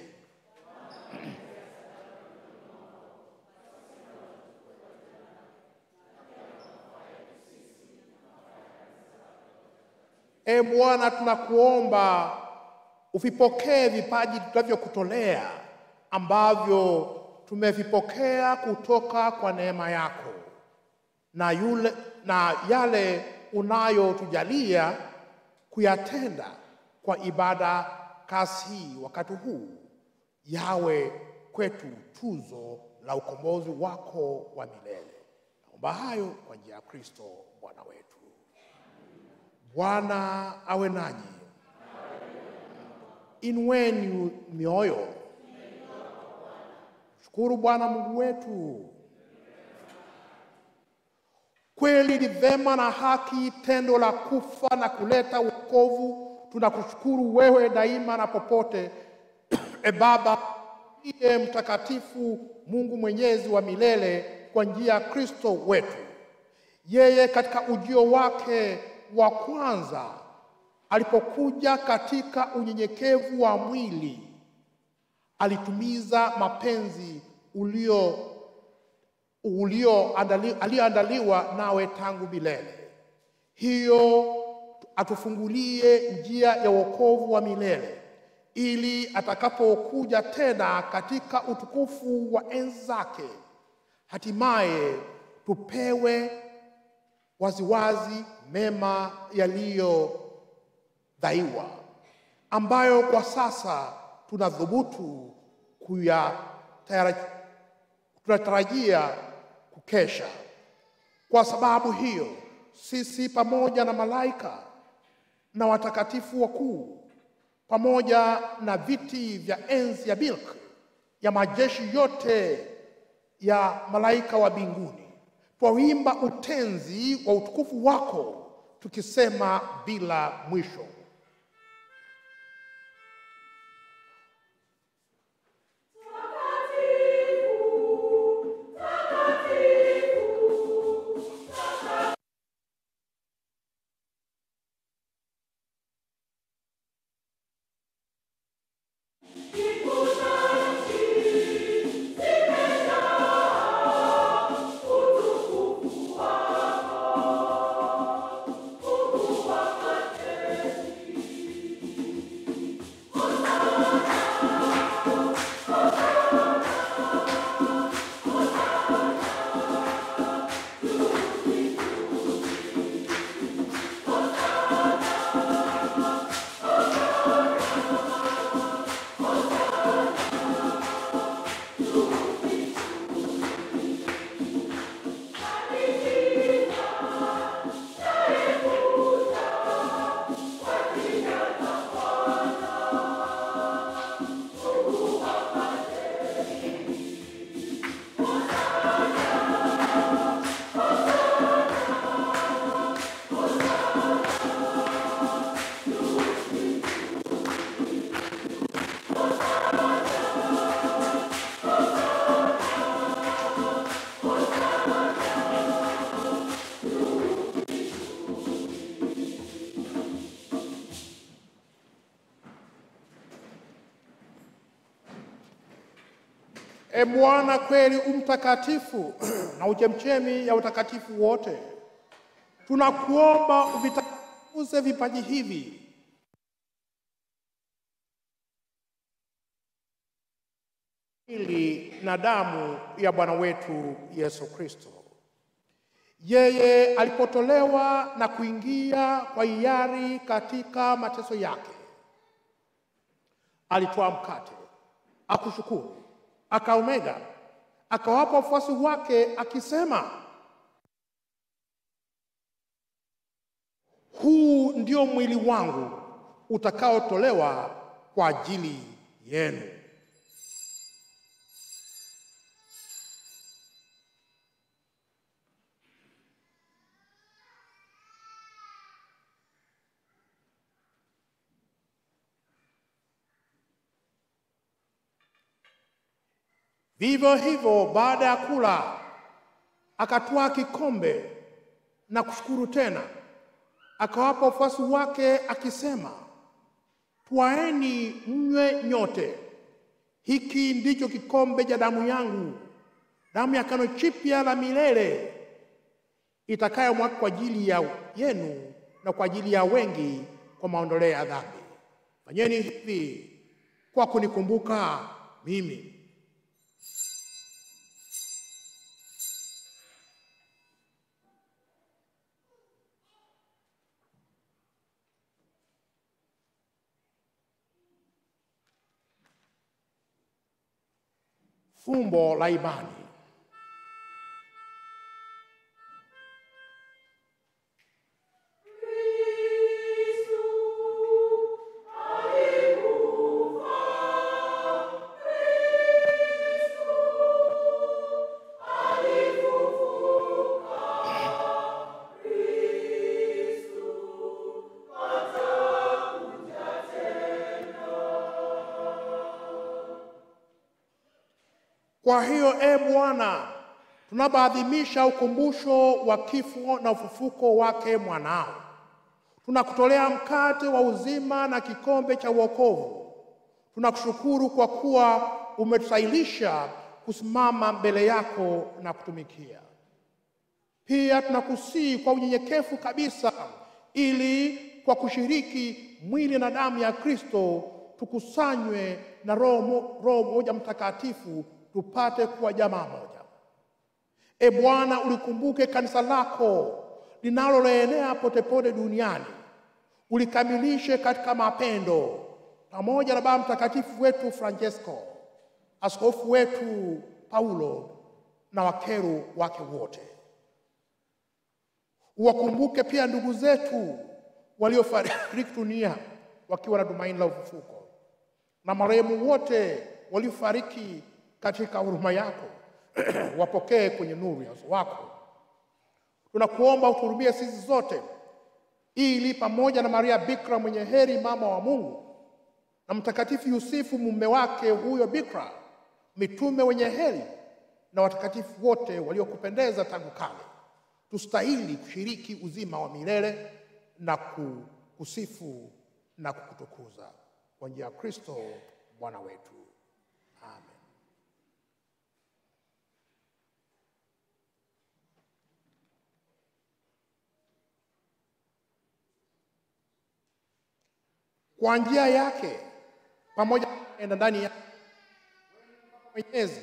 E Bwana, tunakuomba uvipokee vipaji tunavyokutolea ambavyo tumevipokea kutoka kwa neema yako na yule na yale unayotujalia kuyatenda kwa ibada kasi hii wakati huu yawe kwetu tuzo la ukombozi wako wa milele. Naomba hayo kwa njia ya Kristo Bwana wetu. Bwana awe nanyi. Inueni mioyo. mshukuru Bwana Mungu wetu. Kweli ni vema na haki tendo la kufa na kuleta wokovu. Tunakushukuru wewe daima na popote, e Baba iye mtakatifu, Mungu mwenyezi wa milele, kwa njia ya Kristo wetu. Yeye katika ujio wake wa kwanza alipokuja katika unyenyekevu wa mwili alitumiza mapenzi ulio aliyoandaliwa nawe tangu milele. Hiyo atufungulie njia ya wokovu wa milele, ili atakapokuja tena katika utukufu wa enzi zake, hatimaye tupewe waziwazi mema yaliyodhaiwa, ambayo kwa sasa tunadhubutu kuyatayari tunatarajia kukesha. Kwa sababu hiyo, sisi pamoja na malaika na watakatifu wakuu pamoja na viti vya enzi ya milki ya majeshi yote ya malaika wa mbinguni twawimba utenzi wa utukufu wako tukisema bila mwisho. Bwana, kweli umtakatifu na uchemchemi ya utakatifu wote, tunakuomba uvitakaze vipaji hivi. Ili na damu ya Bwana wetu Yesu Kristo. Yeye alipotolewa na kuingia kwa hiari katika mateso yake, alitoa mkate, akushukuru, akaumega, akawapa wafuasi wake akisema, huu ndio mwili wangu utakaotolewa kwa ajili yenu. Vivyo hivyo, baada ya kula, akatwaa kikombe na kushukuru tena, akawapa wafuasi wake akisema, twaeni mnywe nyote, hiki ndicho kikombe cha damu yangu, damu ya agano jipya la milele, itakayomwagwa kwa ajili ya yenu na kwa ajili ya wengi kwa maondoleo ya dhambi. Fanyeni hivi kwa kunikumbuka mimi. Fumbo la imani. Kwa hiyo e Bwana, tunapoadhimisha ukumbusho wa kifo na ufufuko wake mwanao, tunakutolea mkate wa uzima na kikombe cha wokovu. Tunakushukuru kwa kuwa umetusailisha kusimama mbele yako na kutumikia. Pia tunakusii kwa unyenyekevu kabisa, ili kwa kushiriki mwili na damu ya Kristo tukusanywe na Roho Roho moja Mtakatifu tupate kuwa jamaa moja. E Bwana, ulikumbuke kanisa lako linaloenea potepote duniani, ulikamilishe katika mapendo, pamoja na Baba Mtakatifu wetu Francesco, askofu wetu Paulo na wakeru wake wote. Uwakumbuke pia ndugu zetu waliofariki dunia wakiwa na tumaini la ufufuko, na marehemu wote waliofariki katika huruma yako wapokee kwenye nuru ya uso wako. Tunakuomba utuhurumie sisi zote, ili pamoja na Maria bikra mwenye heri, mama wa Mungu, na Mtakatifu Yusufu mume wake huyo bikra mitume wenye heri na watakatifu wote waliokupendeza tangu kale, tustahili kushiriki uzima wa milele na kukusifu na kukutukuza kwa njia ya Kristo Bwana wetu. Kwa njia yake pamoja na ndani ya Mwenyezi.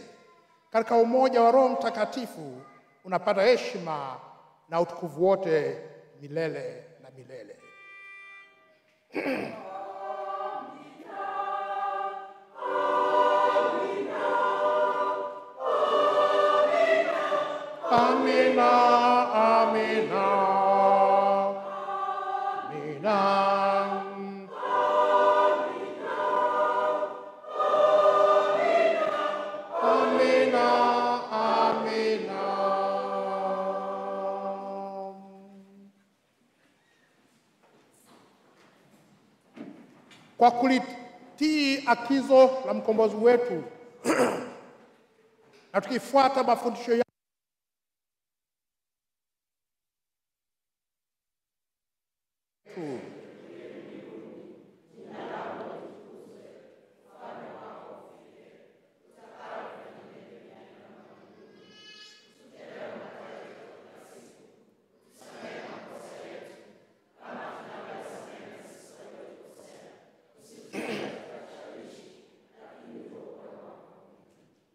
Katika umoja wa Roho Mtakatifu unapata heshima na utukufu wote milele na milele. Amina, Kwa kulitii agizo la mkombozi wetu. Na tukifuata mafundisho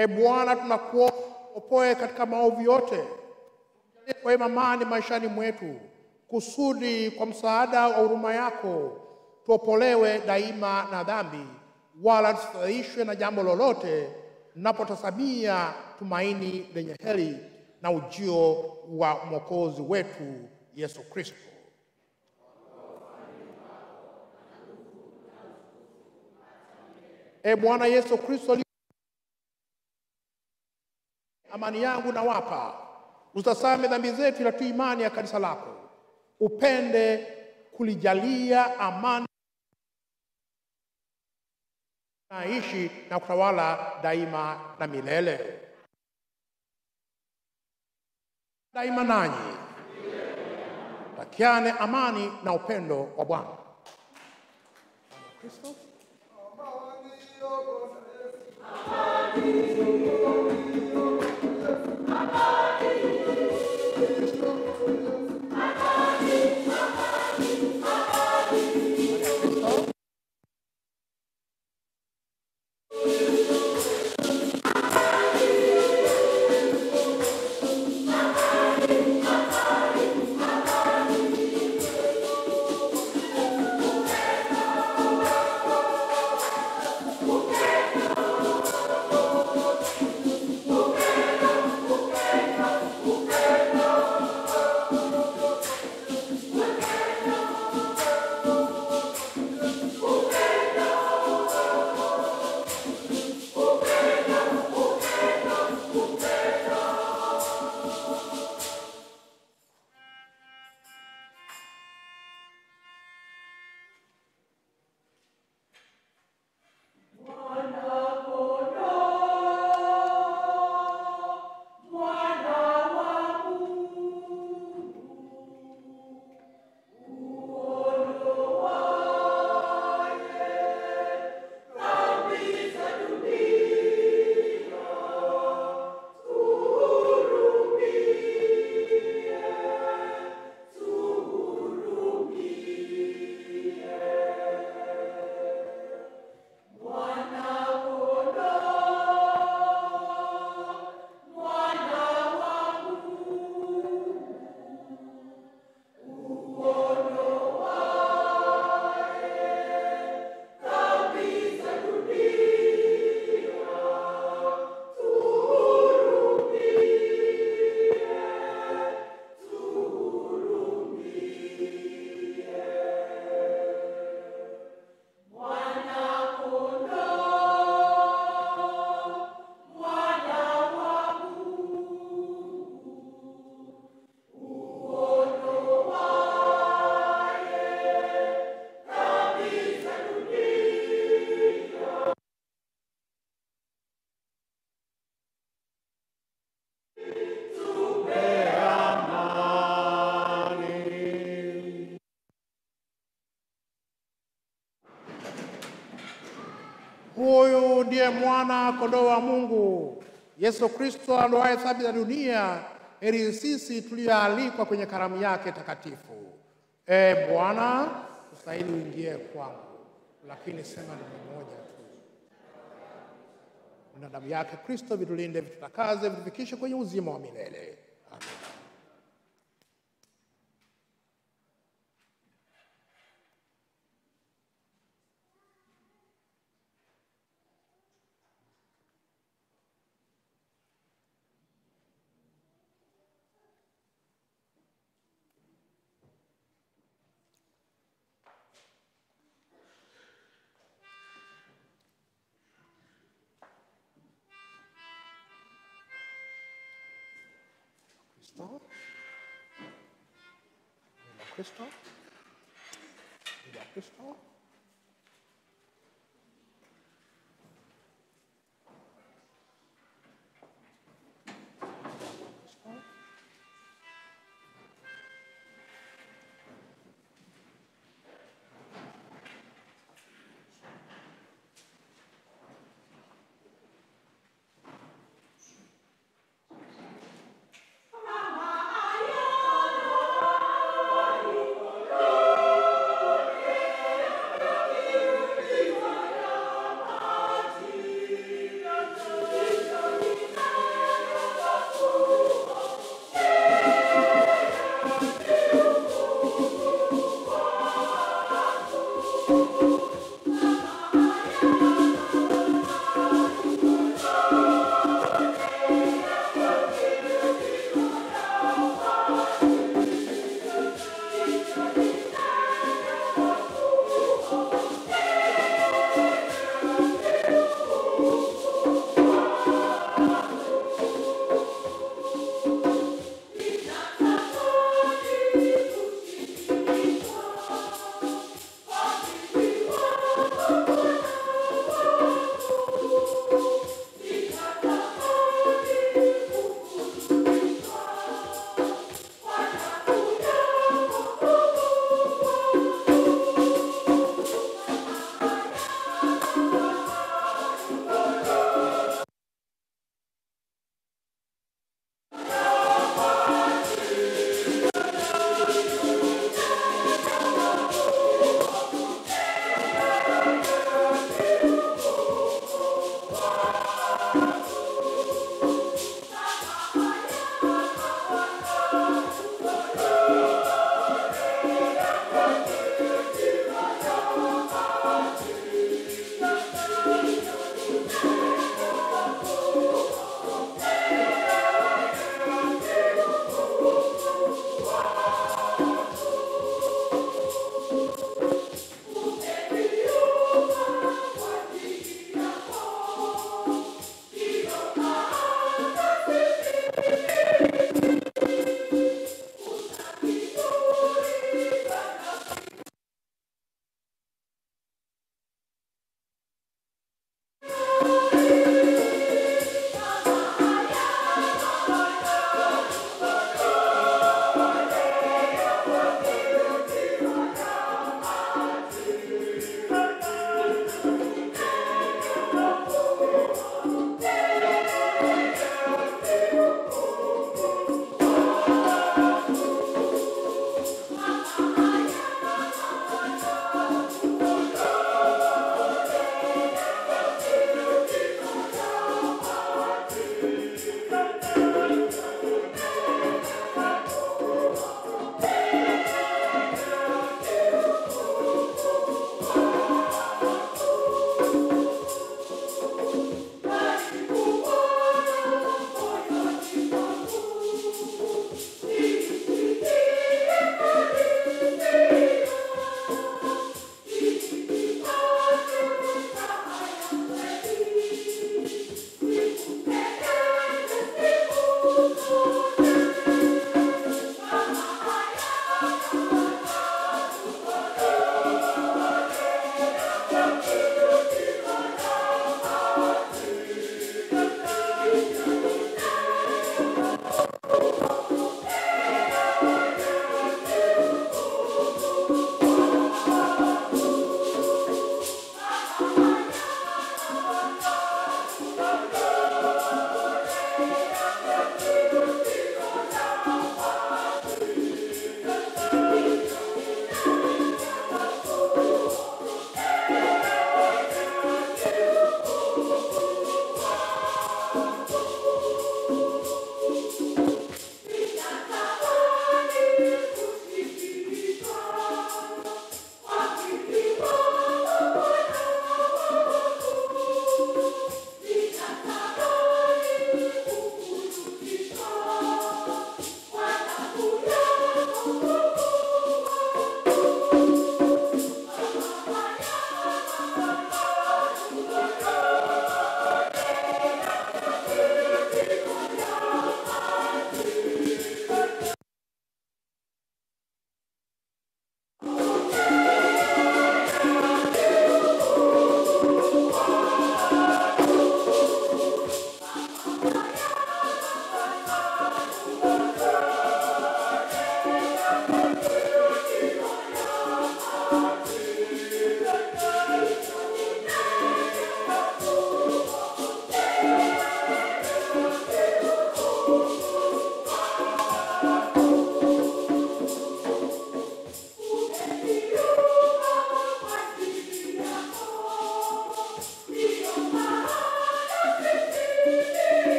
E Bwana, tunakuomba upoe katika maovu yote, kwa amani maishani mwetu, kusudi kwa msaada wa huruma yako tuopolewe daima na dhambi, wala tusifadhaishwe na jambo lolote, napotasamia tumaini lenye heri na ujio wa mwokozi wetu Yesu Kristo. E Bwana Yesu Kristo, amani yangu nawapa, utasame dhambi zetu, ila tu imani ya kanisa lako, upende kulijalia amani naishi na kutawala daima na milele. Daima nanyi takiane amani na upendo wa Bwana Kristo. Mwana kondoo wa Mungu, Yesu Kristo aondoaye dhambi za dunia. Heri sisi tulioalikwa kwenye karamu yake takatifu. E Bwana, ustahili uingie kwangu, lakini sema ni moja tu, na damu yake Kristo vitulinde, vitutakaze, vitufikishe kwenye uzima wa milele.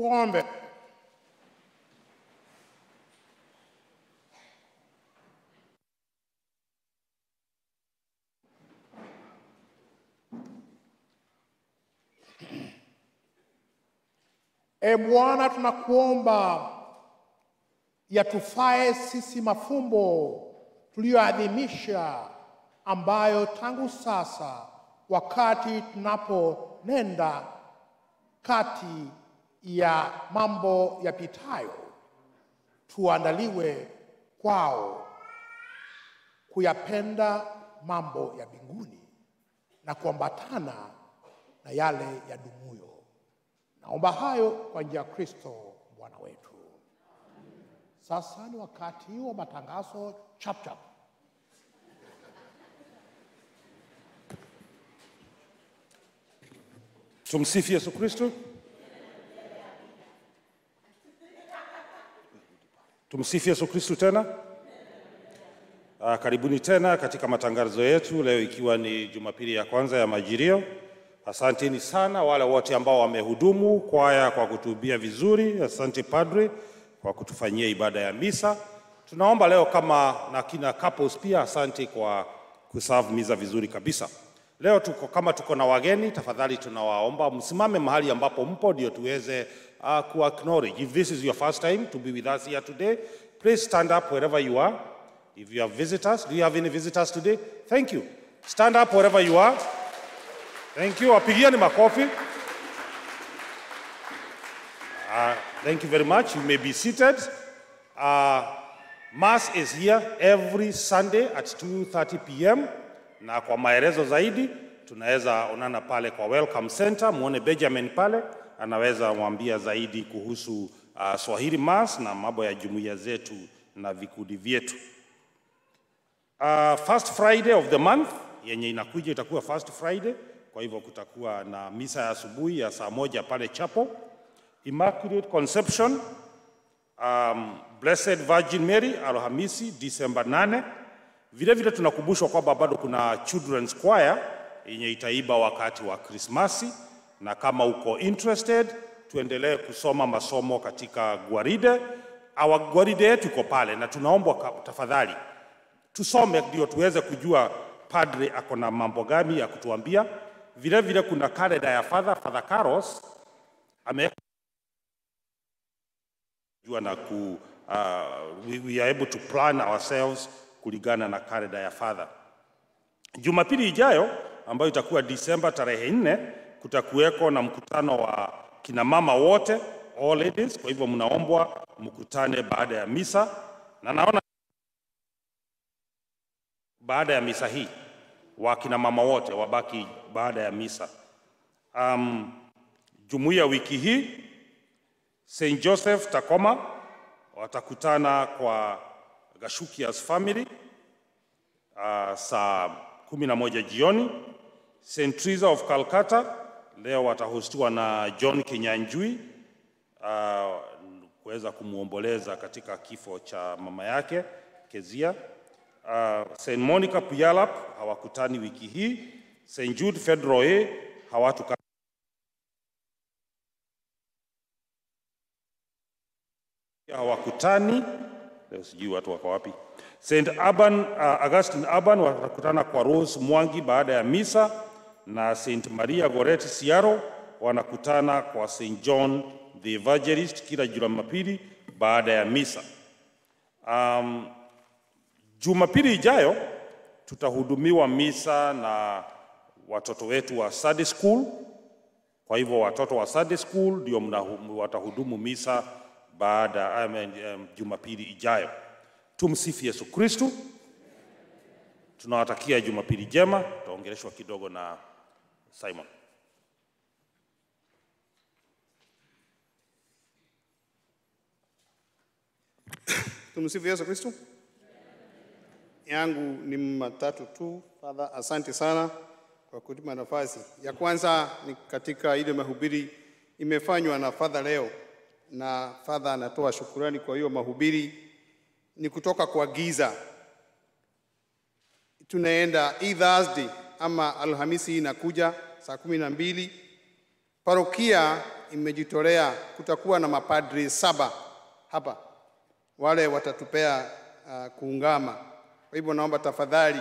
Tuombe. E Bwana, tunakuomba yatufae sisi mafumbo tuliyoadhimisha, ambayo tangu sasa wakati tunaponenda kati ya mambo yapitayo, tuandaliwe kwao kuyapenda mambo ya mbinguni na kuambatana na yale ya dumuyo. Naomba hayo kwa njia ya Kristo Bwana wetu. Sasa ni wakati wa matangazo chapchap. chap. Tumsifu Yesu Kristo. Tumsifu Yesu Kristu tena. Aa, karibuni tena katika matangazo yetu leo, ikiwa ni Jumapili ya kwanza ya Majilio. Asanteni sana wale wote ambao wamehudumu kwaya kwa kutuhubia vizuri. Asante padre kwa kutufanyia ibada ya misa. Tunaomba leo kama na kina couples pia, asante kwa kuserve misa vizuri kabisa. Leo tuko kama tuko na wageni, tafadhali tunawaomba msimame mahali ambapo mpo ndio tuweze uh, ku acknowledge. If this is your first time to be with us here today, please stand up wherever you are. If you have visitors, do you have any visitors today? Thank you. Stand up wherever you are. Thank you. Wapigieni makofi. Uh, thank you very much. You may be seated. Uh, Mass is here every Sunday at 2:30 p.m. Na kwa maelezo zaidi tunaweza onana pale kwa Welcome Center, muone Benjamin pale anaweza mwambia zaidi kuhusu uh, Swahili Mas na mambo ya jumuiya zetu na vikundi vyetu. Uh, first Friday of the month yenye inakuja itakuwa first Friday, kwa hivyo kutakuwa na misa ya asubuhi ya saa moja pale chapo. Immaculate Conception um, Blessed Virgin Mary Alhamisi Disemba 8. Vile vile tunakumbushwa kwamba bado kuna children's choir yenye itaiba wakati wa Krismasi, na kama uko interested tuendelee kusoma masomo katika gwaride. awa gwaride yetu iko pale, na tunaombwa tafadhali tusome ndio tuweze kujua padre ako na mambo gani ya kutuambia. Vile vile kuna kalenda ya Father, Father Carlos ame jua na ku, uh, we, we are able to plan ourselves kulingana na kalenda ya Father. Jumapili ijayo ambayo itakuwa Disemba tarehe nne kutakuweko na mkutano wa kina mama wote all ladies. Kwa hivyo mnaombwa mkutane baada ya misa, na naona baada ya misa hii wa kina mama wote wabaki baada ya misa. Um, jumuiya wiki hii St. Joseph Takoma watakutana kwa Gashukias family uh, saa kumi na moja jioni. St. Teresa of Calcutta leo watahostiwa na John Kinyanjui uh, kuweza kumwomboleza katika kifo cha mama yake Kezia. Uh, St. Monica Puyalap hawakutani wiki hii. St. Jude Fedroe hawatu hawakutani leo, sijui watu wako wapi. St. Urban, uh, Augustine Urban watakutana kwa Rose Mwangi baada ya misa, na St. Maria Goretti Siaro wanakutana kwa St. John the Evangelist kila Jumapili baada ya misa. Um, Jumapili ijayo tutahudumiwa misa na watoto wetu wa Sunday School. Kwa hivyo watoto wa Sunday School ndio watahudumu misa baada mean, um, Jumapili ijayo. Tumsifu Yesu Kristu. Tunawatakia Jumapili njema. Tutaongeleshwa kidogo na Simon. Tumsifu Yesu Kristo. Yangu ni matatu tu. Father, asante sana kwa kunipa nafasi. Ya kwanza ni katika ile mahubiri imefanywa na Father leo, na Father anatoa shukurani kwa hiyo mahubiri. Ni kutoka kwa giza, tunaenda hii Thursday ama Alhamisi inakuja saa kumi na mbili parokia imejitolea, kutakuwa na mapadri saba hapa, wale watatupea uh, kuungama. Kwa hivyo naomba tafadhali,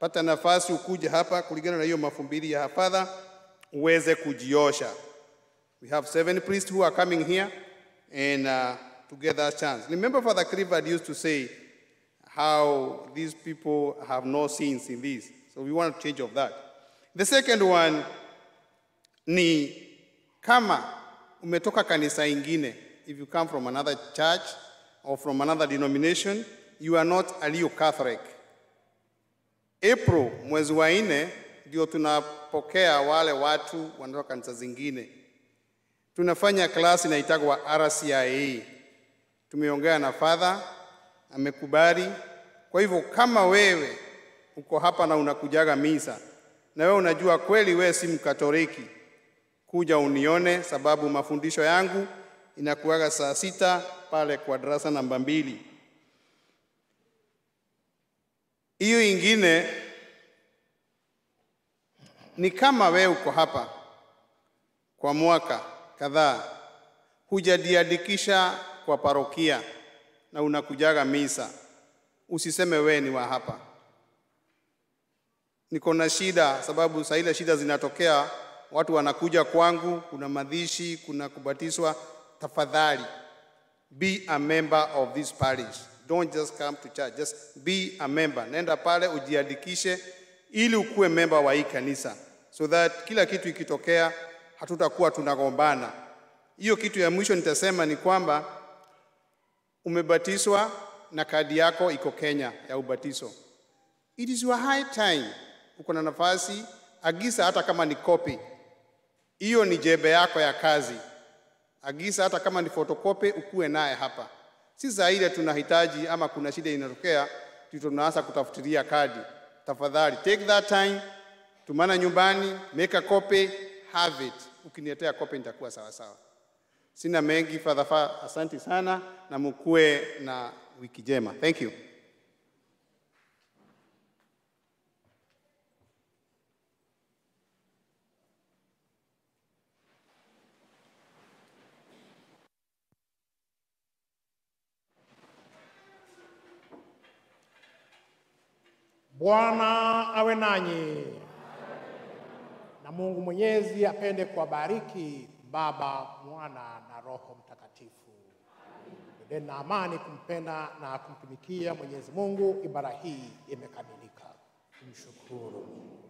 pata nafasi ukuje hapa kulingana na hiyo mafumbili ya hafadha uweze kujiosha. We have seven priests who are coming here and uh, to get that chance. Remember Father Clifford used to say how these people have no sins in this. So we want to change of that. The second one ni kama umetoka kanisa ingine, if you come from another church or from another denomination, you are not a Leo Catholic. April mwezi wa nne ndio tunapokea wale watu wanatoka kanisa zingine. Tunafanya klasi inaitagwa RCIA. Tumeongea na father, amekubali. Kwa hivyo kama wewe uko hapa na unakujaga misa na wewe unajua kweli wewe si Mkatoliki, kuja unione, sababu mafundisho yangu inakuaga saa sita pale kwa darasa namba mbili. Hiyo ingine ni kama wewe uko hapa kwa mwaka kadhaa hujajiandikisha kwa parokia na unakujaga misa, usiseme wewe ni wa hapa. Niko na shida, sababu saa ile shida zinatokea, watu wanakuja kwangu, kuna madhishi, kuna kubatizwa. Tafadhali be a member of this parish. Don't just come to church, just be a member. Nenda pale ujiandikishe ili ukuwe member wa hii kanisa, so that kila kitu ikitokea hatutakuwa tunagombana. Hiyo kitu ya mwisho nitasema ni kwamba umebatizwa na kadi yako iko Kenya ya ubatizo. It is your high time, uko na nafasi, agiza hata kama ni kopi. Hiyo ni jebe yako ya kazi, agiza hata kama ni fotokopi, ukuwe naye hapa. Si zaidi tunahitaji ama kuna shida inatokea, tunaanza kutafutilia kadi. Tafadhali take that time, tumana nyumbani, make a copy, have it. Ukiniletea copy nitakuwa sawa sawa. Sina mengi, Father asanti asante sana na mukue na wiki jema. Thank you. Bwana awe nanyi na Mungu Mwenyezi apende kuwabariki Baba, Mwana na Roho Mtakatifu. Endeni na amani kumpenda na kumtumikia Mwenyezi Mungu. Ibara hii imekamilika. Mshukuru Mungu.